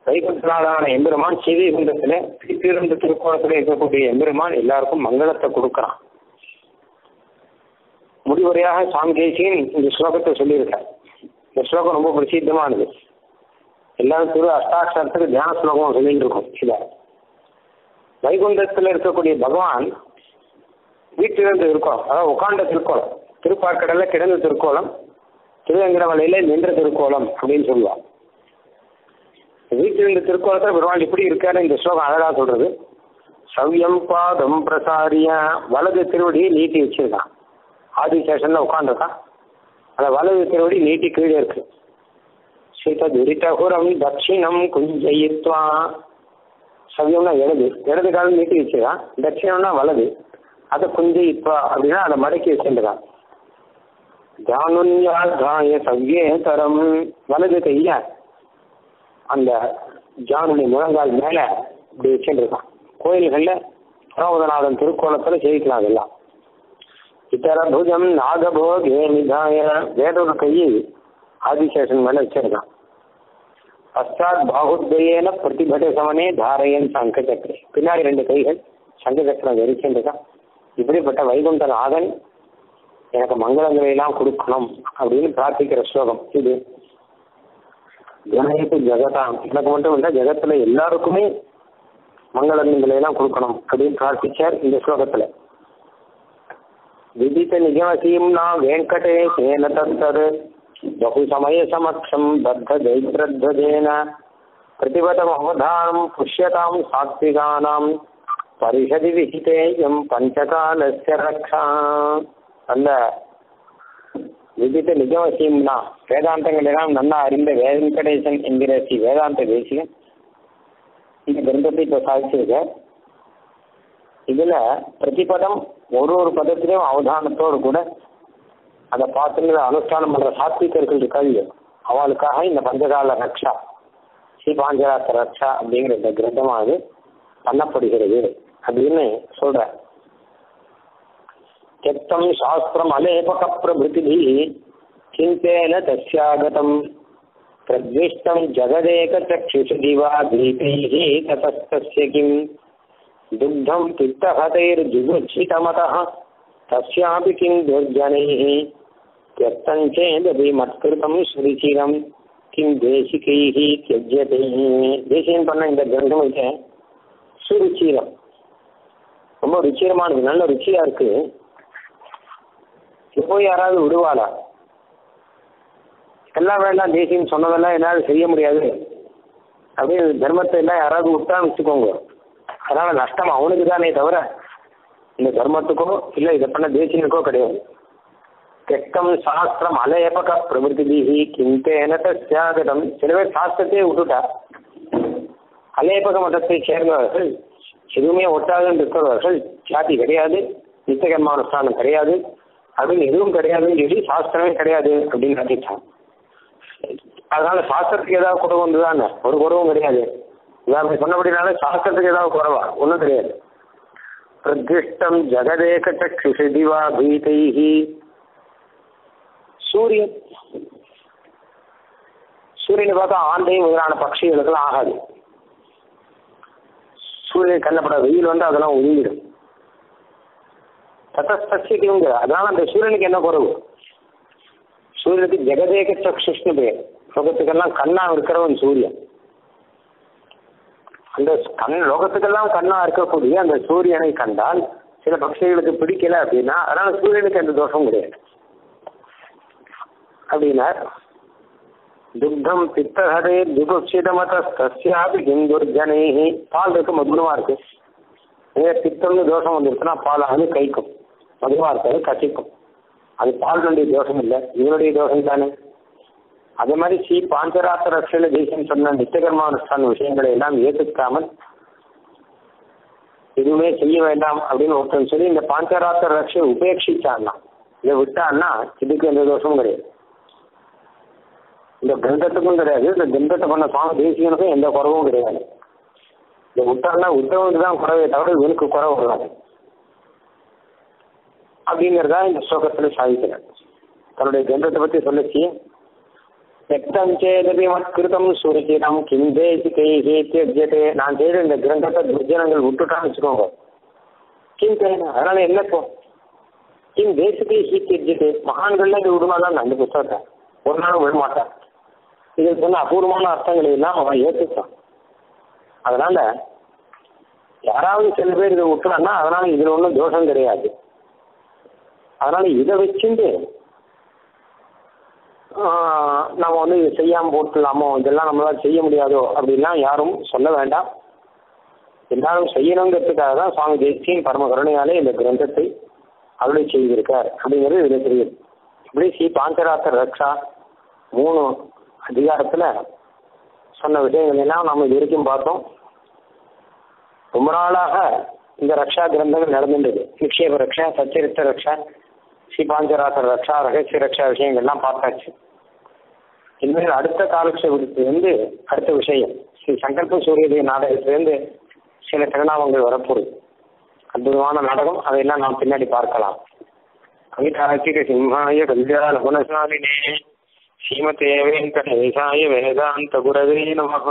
வைகுண்டநாதான எம்பெருமான் சிவகுண்டத்தில் திருப்பிருந்த திருக்கோணத்துல இருக்கக்கூடிய எம்பெருமான் எல்லாருக்கும் மங்களத்தை கொடுக்குறான். முடிவுரையாக சுவாமி இந்த ஸ்லோகத்தை சொல்லியிருக்கார். இந்த ஸ்லோகம் ரொம்ப பிரசித்தமானது. எல்லாரும் திரு அஷ்டாட்சரத்துக்கு தியான ஸ்லோகம் சொல்லிட்டு இருக்கோம் இத வைகுண்டத்தில் இருக்கக்கூடிய பகவான் வீட்டிலிருந்து இருக்கோம் அதாவது உட்காண்ட திருக்கோலம் திருப்பார்க்கடல கிடந்த திருக்கோலம் திருவேங்கடமலையில நின்ற திருக்கோலம் அப்படின்னு சொல்லுவான் வீட்டிலிருந்து திருக்கோலத்தில் பெருமாள் இப்படி இருக்காரு இந்த ஸ்லோகம் அழகா சொல்றது. சவ்யம் பாதம் பிரசாரிய. வலது திருவடியை நீட்டி வச்சிருக்கான். ஆதிசேஷன்ல உட்காந்துருக்கான் அந்த வலது திருவடி நீட்டி கீழே இருக்கு. சீத துரிதகுரம் தட்சிணம் குஞ்சயித்வா. சவ்யம்னா இடது. இடது காலம் நீட்டி வச்சிருக்கான். தட்சிணம்னா வலது. அதை குஞ்சயித்வா அப்படின்னா அதை மடக்கி வச்சிருக்கான். ஜானுன்யாகாய சவ்யே தரம் வலது கையா அந்த ஜானுடைய முழங்கால் மேல இப்படி வச்சுருக்கான் கோயில்கள்ல பரவதநாதன் திருக்கோணத்துல ஜெயிக்கலாம் அதெல்லாம். இத்தரபுஜம் நாகபோகே நிதாய வேறொரு கையை ஆதிசேஷன் மேல வச்சிருக்கான் பஸ்தாத் பாகுத்வயேன பிரதிபட சமனே தாரையன் சங்க சக்கரை பின்னாடி ரெண்டு கைகள் சங்க சக்கரம் வெறிச்சிருக்கான் இப்படிப்பட்ட வைகுண்ட நாதன் எனக்கு மங்களங்களை எல்லாம் கொடுக்கணும் அப்படின்னு பிரார்த்திக்கிற ஸ்லோகம் இது. எனக்கு ஜெகதான் எனக்கு மட்டும் இல்லை ஜெகத்துல எல்லாருக்குமே மங்களங்களை எல்லாம் கொடுக்கணும் அப்படின்னு பிரார்த்திச்சார் இந்த ஸ்லோகத்துல. விதித்த நிஜாசீம் நான் வெங்கடே தேன தத்தது பகு சமய சமக்ஷம் பத்த ஜெய்திரத்வஜேன. பிரதிபதமவதானம் புஷ்யதாம் சாத்விகானாம். பரிஷதி விஹிதேயம் பஞ்சகாலஸ்ய ரக்ஷா அந்த விதித்த நிஜவசியம்னா வேதாந்தங்கள் வேதாந்தங்களெல்லாம் நன்னா அறிந்த வெங்கடேசன் என்கிற ஸ்ரீ வேதாந்த தேசியம் இந்த கிரந்தத்தை இப்போ சாதிச்சிருக்க. இதுல பிரதிபதம் ஒரு ஒரு பதத்திலையும் அவதானத்தோடு கூட அதை பார்த்து அனுஷ்டானம் பண்ற சாத்விகர்கள் இருக்காது அவளுக்காக இந்த பஞ்சகால ரக்ஷா ஸ்ரீ பாஞ்சராத்த ரக்ஷா அப்படிங்கிற இந்த கிரந்தமானது பண்ணப்படுகிறது அப்படின்னு சொல்ற त्यक्तं शास्त्रम् अलेपकप्रभृतिभिः चिन्तेन तस्यागतं प्रद्विष्टं जगदेकचक्षुषु दिवा दीपैः ततस्तस्य किम् दुग्धं पित्तहतैर्जुगुच्छितमतः तस्यापि किं दुर्जनैः त्यक्तं चेदपि मत्कृतं सुरुचिरं கிம் தேசிகைஹி தியஜ்யதை தேசியம் பண்ண இந்த கிரந்தம் வந்து சுருச்சிரம் ரொம்ப ருச்சிகரமானது நல்ல ருச்சியா இருக்கு எப்போ போய் யாராவது விடுவாளா? எல்லாம் வேண்டாம் தேசியம் சொன்னதெல்லாம் என்னால் செய்ய முடியாது. அப்படின்னு தர்மத்தை எல்லாம் யாராவது விட்டான்னு வச்சுக்கோங்க. அதனால நஷ்டம் அவனுக்கு தானே தவிர இந்த தர்மத்துக்கோ இல்லை இதை பண்ண தேசியனுக்கோ கிடையாது. தெக்கம் சாஸ்திரம் அலையபக பிரபுதிபிஹி கிந்தேன தஸ்யாகதம். சில பேர் சாஸ்திரத்தையே விட்டுட்டா. அலையபக மதத்தை சேர்ந்தவர்கள் எதுவுமே ஒட்டாதுன்னு இருக்கிறவர்கள் ஜாதி கிடையாது நித்தியகர்மானுஷ்டானம் கிடையாது. அப்படின்னு எதுவும் கிடையாதுன்னு சொல்லி சாஸ்திரமே கிடையாது அப்படின்னு நினைச்சான். அதனால சாஸ்திரத்துக்கு ஏதாவது குறவு வந்துதானே ஒரு குறவும் கிடையாது. அப்படி சொன்னபடினால சாஸ்திரத்துக்கு ஏதாவது குறவா? ஒன்றும் கிடையாது. பிரதிஷ்டம் ஜெகதேக சக்ஷுஷி திவா பீதைஹி. சூரியன். சூரியனை பார்த்தா ஆந்தை முதலான பட்சிகளுக்கெல்லாம் ஆகாது. சூரியன் கண்ணப்பட வெயில் வந்து அதெல்லாம் ஒதுங்கிடும் தத்தஸ்திங்க அதனால அந்த சூரியனுக்கு என்ன குறவு சூரியனுக்கு ஜெகதேக சக்ஷுஷ்னு பேர் லோகத்துக்கெல்லாம் கண்ணா இருக்கிறவன் சூரியன் அந்த கண் லோகத்துக்கெல்லாம் கண்ணா இருக்கக்கூடிய அந்த சூரியனை கண்டால் சில பக்ஷிகளுக்கு பிடிக்கல அப்படின்னா அதனால சூரியனுக்கு எந்த தோஷம் கிடையாது. அப்படின்னா துக்தம் பித்தகரே துபுட்சிதமத தஸ்யாபி பால் இருக்கு மதுரமா இருக்கு. இதே பித்தம்னு தோஷம் வந்துருச்சுன்னா பால் அது கைக்கும். மதுரமா இருக்காது கசிக்கும். அது பால்னுடைய தோஷம் இல்லை. இதனுடைய தோஷம் தானே? அதே மாதிரி ஸ்ரீ பாஞ்சராத்திர ரஷ்யில தேசியம் சொன்ன நித்தியகர்மானுஷ்டான விஷயங்களை எல்லாம் ஏற்றுக்காமல் எதுவுமே செய்ய வேண்டாம் அப்படின்னு ஒருத்தன் சொல்லி இந்த பாஞ்சராத்திர ரஷ்யை உபேட்சிச்சான்னா இதை விட்டான்னா இதுக்கு எந்த தோஷமும் கிடையாது. இந்த கிரந்தத்துக்கும் கிடையாது. இந்த கிரந்தத்தை பண்ண சுவாமி தேசியனுக்கும் எந்த குறவும் கிடையாது. இந்த விட்டான்னா உத்தவனுக்கு தான் குறவே தவிர இவனுக்கு குறவு வராது. அப்படிங்கிறதா இந்த ஸ்லோகத்துல சாதிக்கிறார் தன்னுடைய கிரந்தத்தை பத்தி சொல்லிச்சு. எத்தம் சேதபி மத்கிருதம் சுருச்சிடம் கிம் தேசிகைஹி தியஜ்யதே நான் செய்த இந்த கிரந்தத்தை துர்ஜனங்கள் விட்டுட்டான்னு வச்சுக்கோங்க. கிம் தேன அதனால என்ன இப்போ? கிம் தேசிகைஹி தியஜ்யதே மகான்கள்ல இது விடுமாதான் அந்த புத்தகத்தை. ஒரு நாளும் விட மாட்டான் சொன்ன அபூர்வமான அர்த்தங்களை எல்லாம் அவன் ஏற்றுட்டான் அதனால யாராவது சில பேர் இதை விட்டுறான்னா அதனால இதுல ஒன்றும் தோஷம் கிடையாது. அதனால இதை வச்சுட்டு நம்ம வந்து இது செய்யாமல் போட்டுடலாமோ? இதெல்லாம் நம்மளால் செய்ய முடியாதோ? அப்படின்லாம் யாரும் சொல்ல வேண்டாம். எல்லாரும் செய்யணுங்கிறதுக்காக தான் சுவாமி தேசியம் பரம கருணையாலே இந்த கிரந்தத்தை அருளை செய்திருக்கார். அப்படிங்கிறது இதில் தெரியுது இப்படி ஸ்ரீ பாஞ்சராத்தர் ரக்ஷா மூணு அதிகாரத்தில் சொன்ன விஷயங்கள் எல்லாம் நம்ம இது வரைக்கும் பார்த்தோம். ரொம்ப நாளாக இந்த ரக்ஷா கிரந்தங்கள் நடந்துட்டது நிக்ஷேப ரக்ஷா சச்சரித்த ரக்ஷா ஸ்ரீபாஞ்சராசர் ரக்ஷா ரகசிய ரக்ஷா விஷயங்கள்லாம் பார்த்தாச்சு. இனிமேல் அடுத்த காலட்சேபத்திலிருந்து அடுத்த விஷயம். ஸ்ரீ சங்கல்ப சூரியதய நாடகத்திலிருந்து சில திருநாமங்கள் வரப்போகுது. அற்புதமான நாடகம். அதையெல்லாம் நாம் பின்னாடி பார்க்கலாம். கவிதார்க்கிக சிம்ஹாய கல்யாண குணசாலினே ஸ்ரீமதே வேதாந்த குரவே நமः